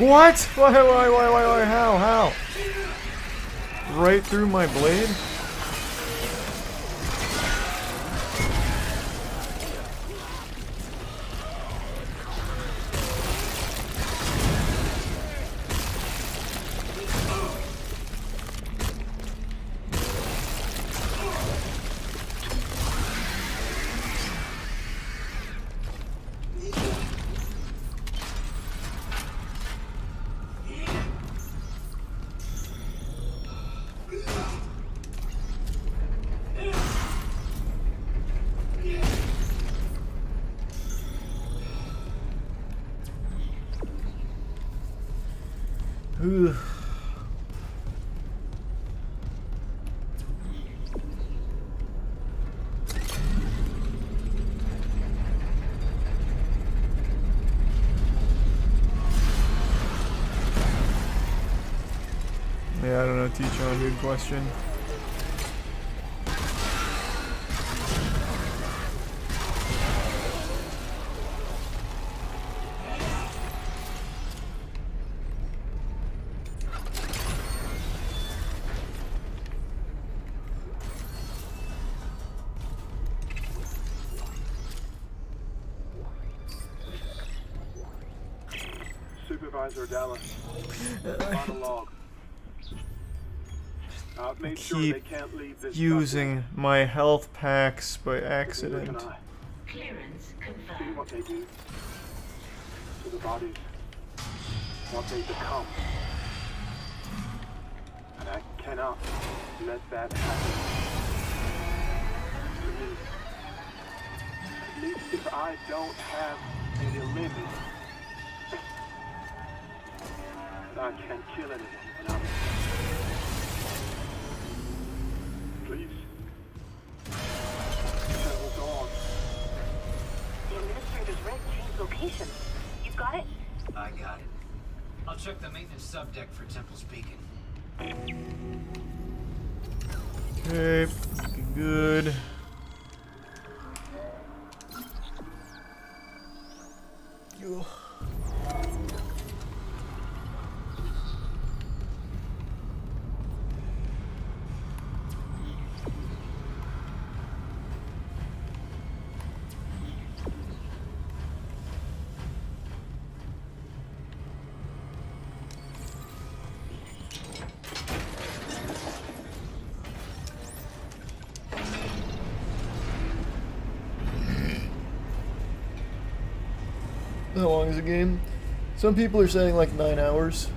What? Why, why, why, why, why, how, how? Right through my blade? Yeah, I don't know, T-Tron, good question. Using my health packs by accident. an eye. Clearance See confirmed. what they do to the bodies, what they become. And I cannot let that happen to me. At least if I don't have any limit, I can't kill anyone red changed location. You got it? I got it. I'll check the maintenance subdeck for Temple's Beacon. Okay, looking good. Yo. Is the game? Some people are saying like nine hours.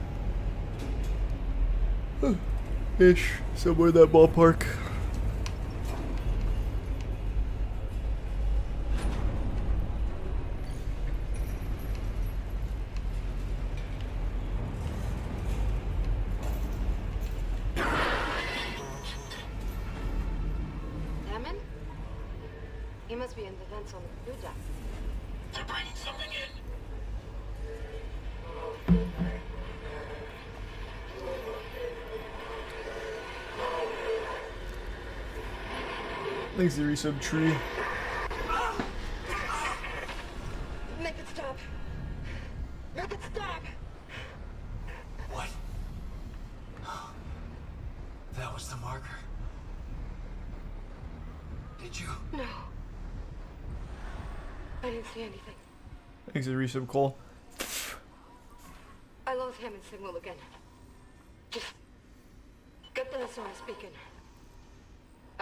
Ish, somewhere in that ballpark. Thanks, the resub tree. Make it stop. Make it stop. What? That was the marker. Did you? No. I didn't see anything. Thanks, the resub Cole. I lost Hammond signal again. Just get the SOS beacon.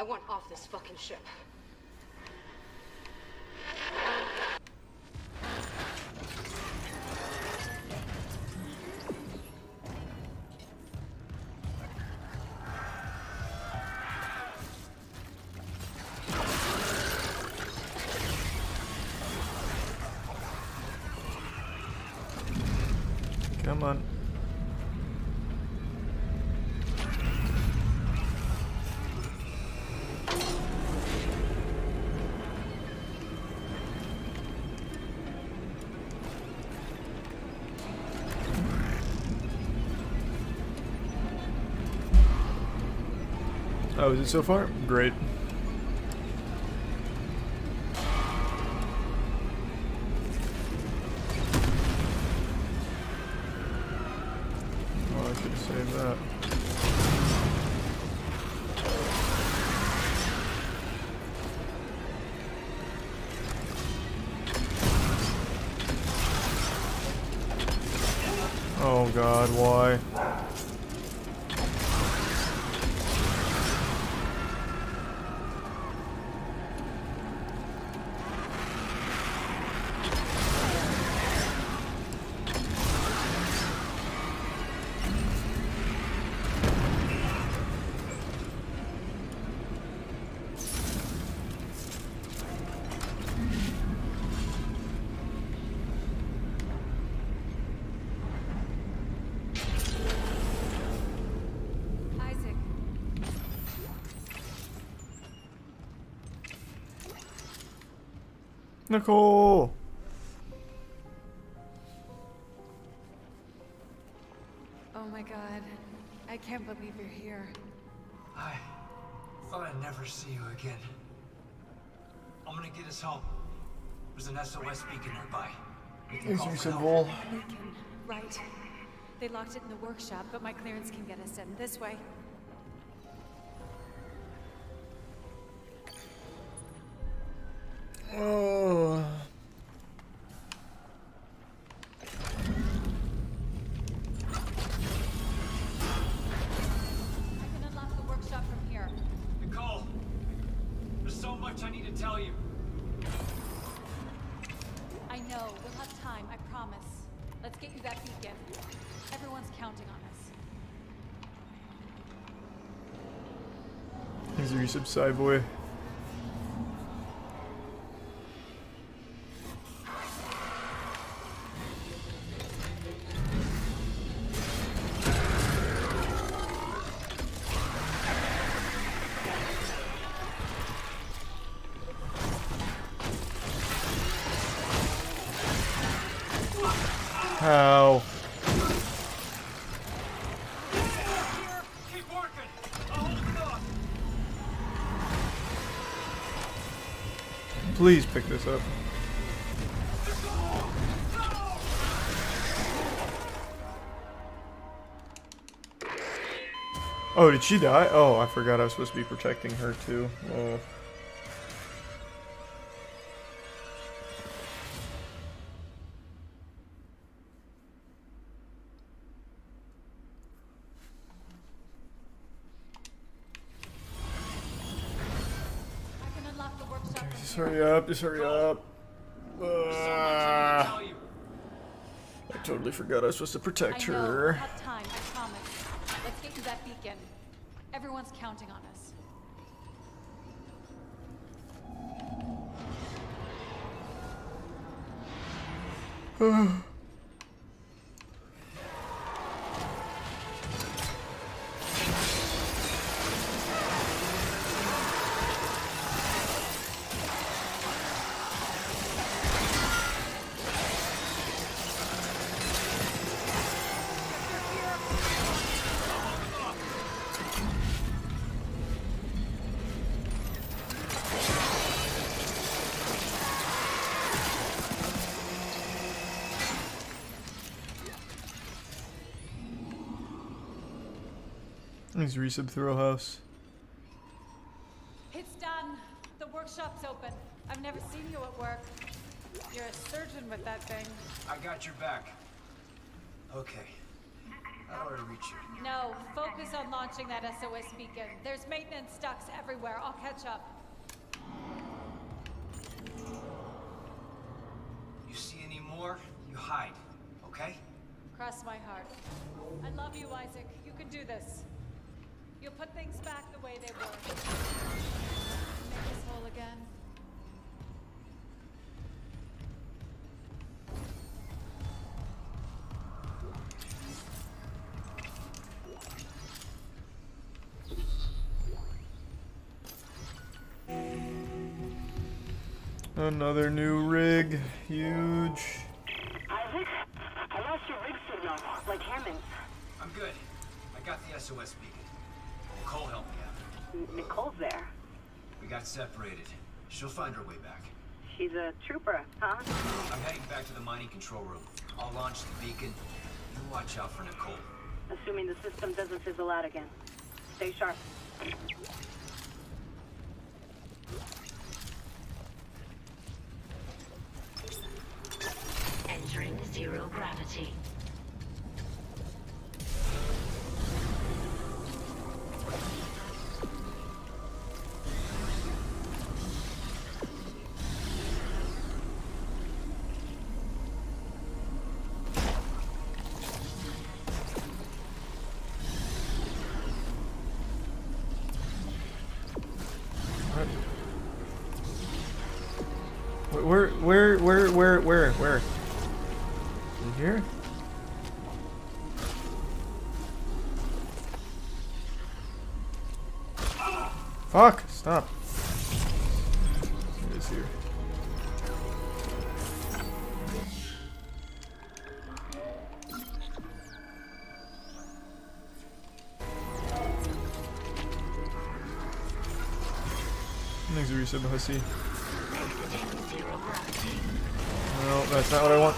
I want off this fucking ship. Oh, is it so far? Great. Nicole! oh my god. I can't believe you're here. I thought I'd never see you again. I'm gonna get us home. There's an SOS beacon nearby. We can Is call you for said help. wall? Beacon. Right. They locked it in the workshop, but my clearance can get us in. This way. Us. Did she die? Oh, I forgot I was supposed to be protecting her too. I can unlock the workshop from Just hurry up, just hurry up. You. I totally forgot I was supposed to protect I know. We'll her. have time. I promise. Let's get you that beacon. Everyone's counting on us. He's resub throw house. It's done. The workshop's open. I've never seen you at work. You're a surgeon with that thing. I got your back. Okay. How do I reach you? No, focus on launching that SOS beacon. There's maintenance ducts everywhere. I'll catch up. You see any more, you hide, okay? Cross my heart. I love you, Isaac. You can do this. You'll put things back the way they were. Make this whole again. Another new rig. Huge. Isaac, I lost your rig signal, like Hammond's. I'm good. I got the SOS beacon. Nicole helped me out. N- Nicole's there. We got separated. She'll find her way back. She's a trooper, huh? I'm heading back to the mining control room. I'll launch the beacon. You watch out for Nicole. Assuming the system doesn't fizzle out again. Stay sharp. Entering zero gravity. Where, where, where, where? In here? Fuck! Stop. It is here. Thanks, Risa Bahasi. Not what I want.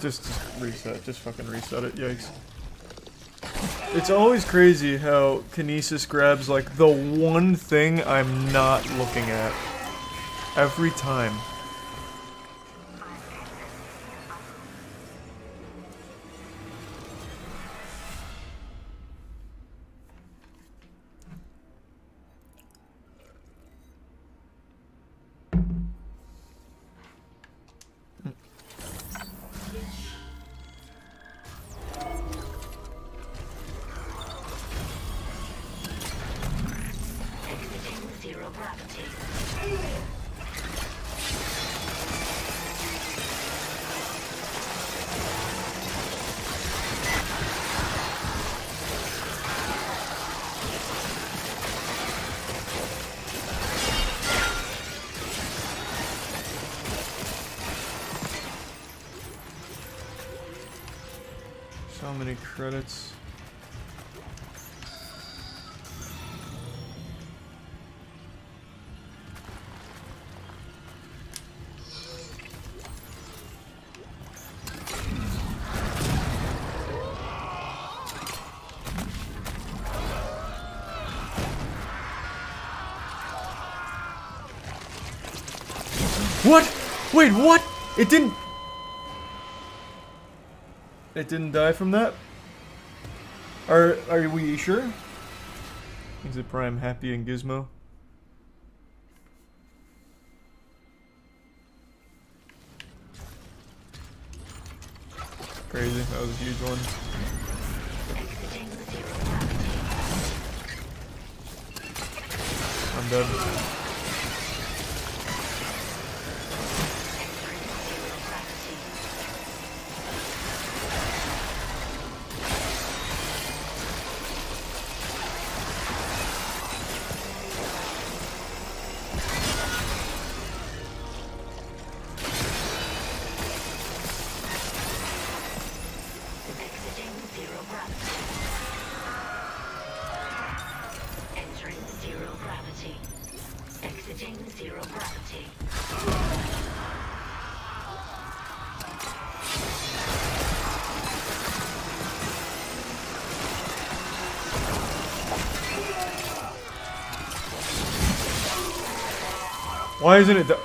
Just, just reset. Just fucking reset it. Yikes. It's always crazy how Kinesis grabs like the one thing I'm not looking at. Every time. What? Wait, what? It didn't... It didn't die from that? Are are we sure? Is it Prime happy and Gizmo? Crazy, that was a huge one. I'm dead. Why isn't it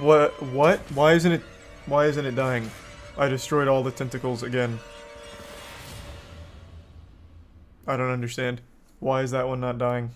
What what? Why isn't it why isn't it dying? I destroyed all the tentacles again. I don't understand. Why is that one not dying?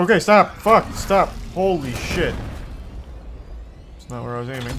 Okay, stop. Fuck, stop. Holy shit. It's not where I was aiming.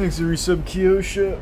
Thanks for resub Kyosha.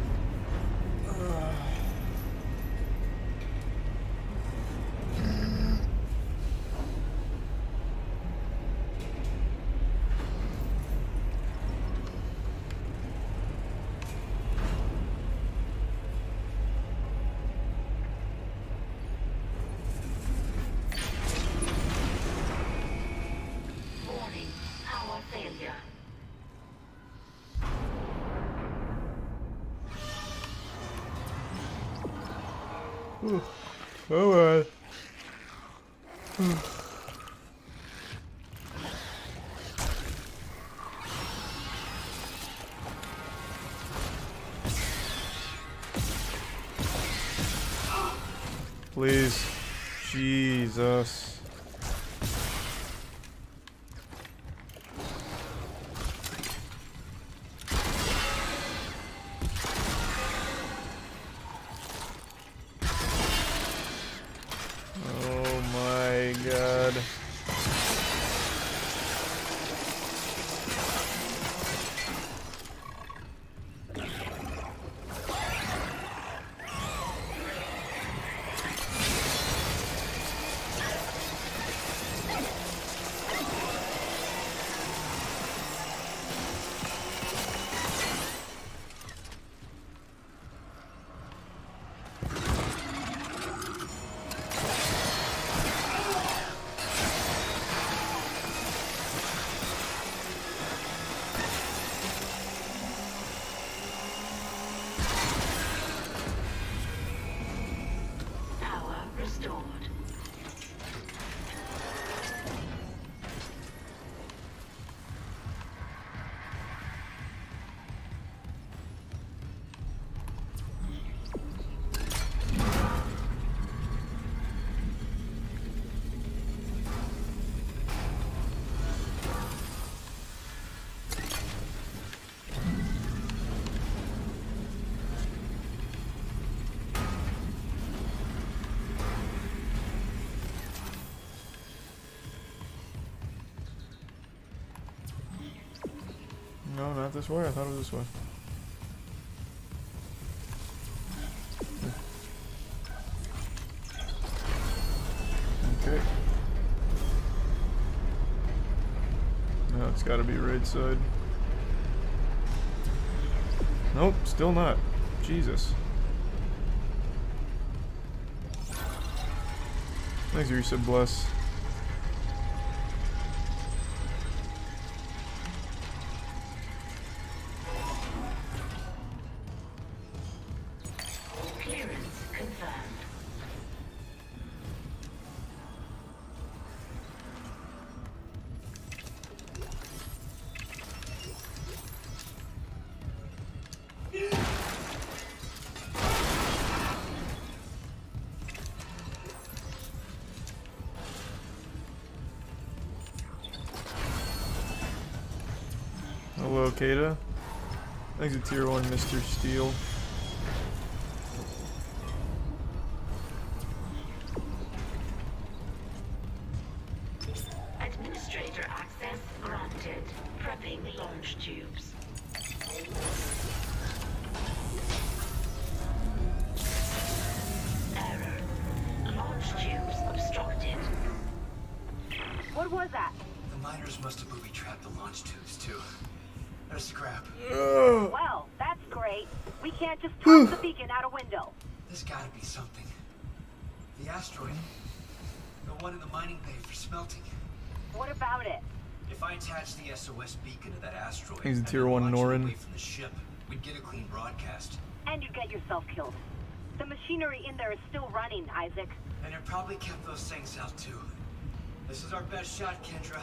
Not this way. I thought it was this way. Okay. No, it's gotta be right side. Nope, still not. Jesus. Thanks, you bless. Kata. Thanks to tier 1, Mr. Steel. Tier one launch Norin. the ship, we'd get a clean broadcast. And you get yourself killed. The machinery in there is still running, Isaac. And it probably kept those things out too. This is our best shot, Kendra.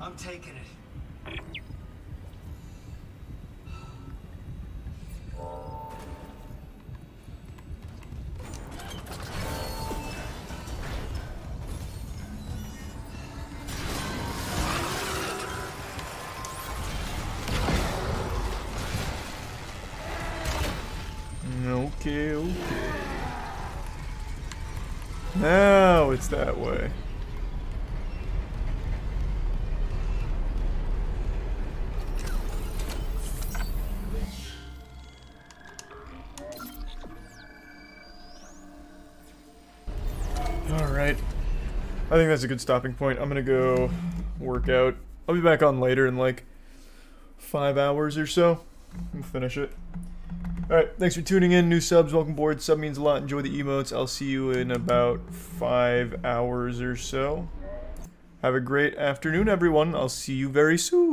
I'm taking it. I think that's a good stopping point. I'm gonna go work out. I'll be back on later in like five hours or so. We'll finish it. Alright, thanks for tuning in. New subs, welcome aboard. Sub means a lot. Enjoy the emotes. I'll see you in about five hours or so. Have a great afternoon, everyone. I'll see you very soon.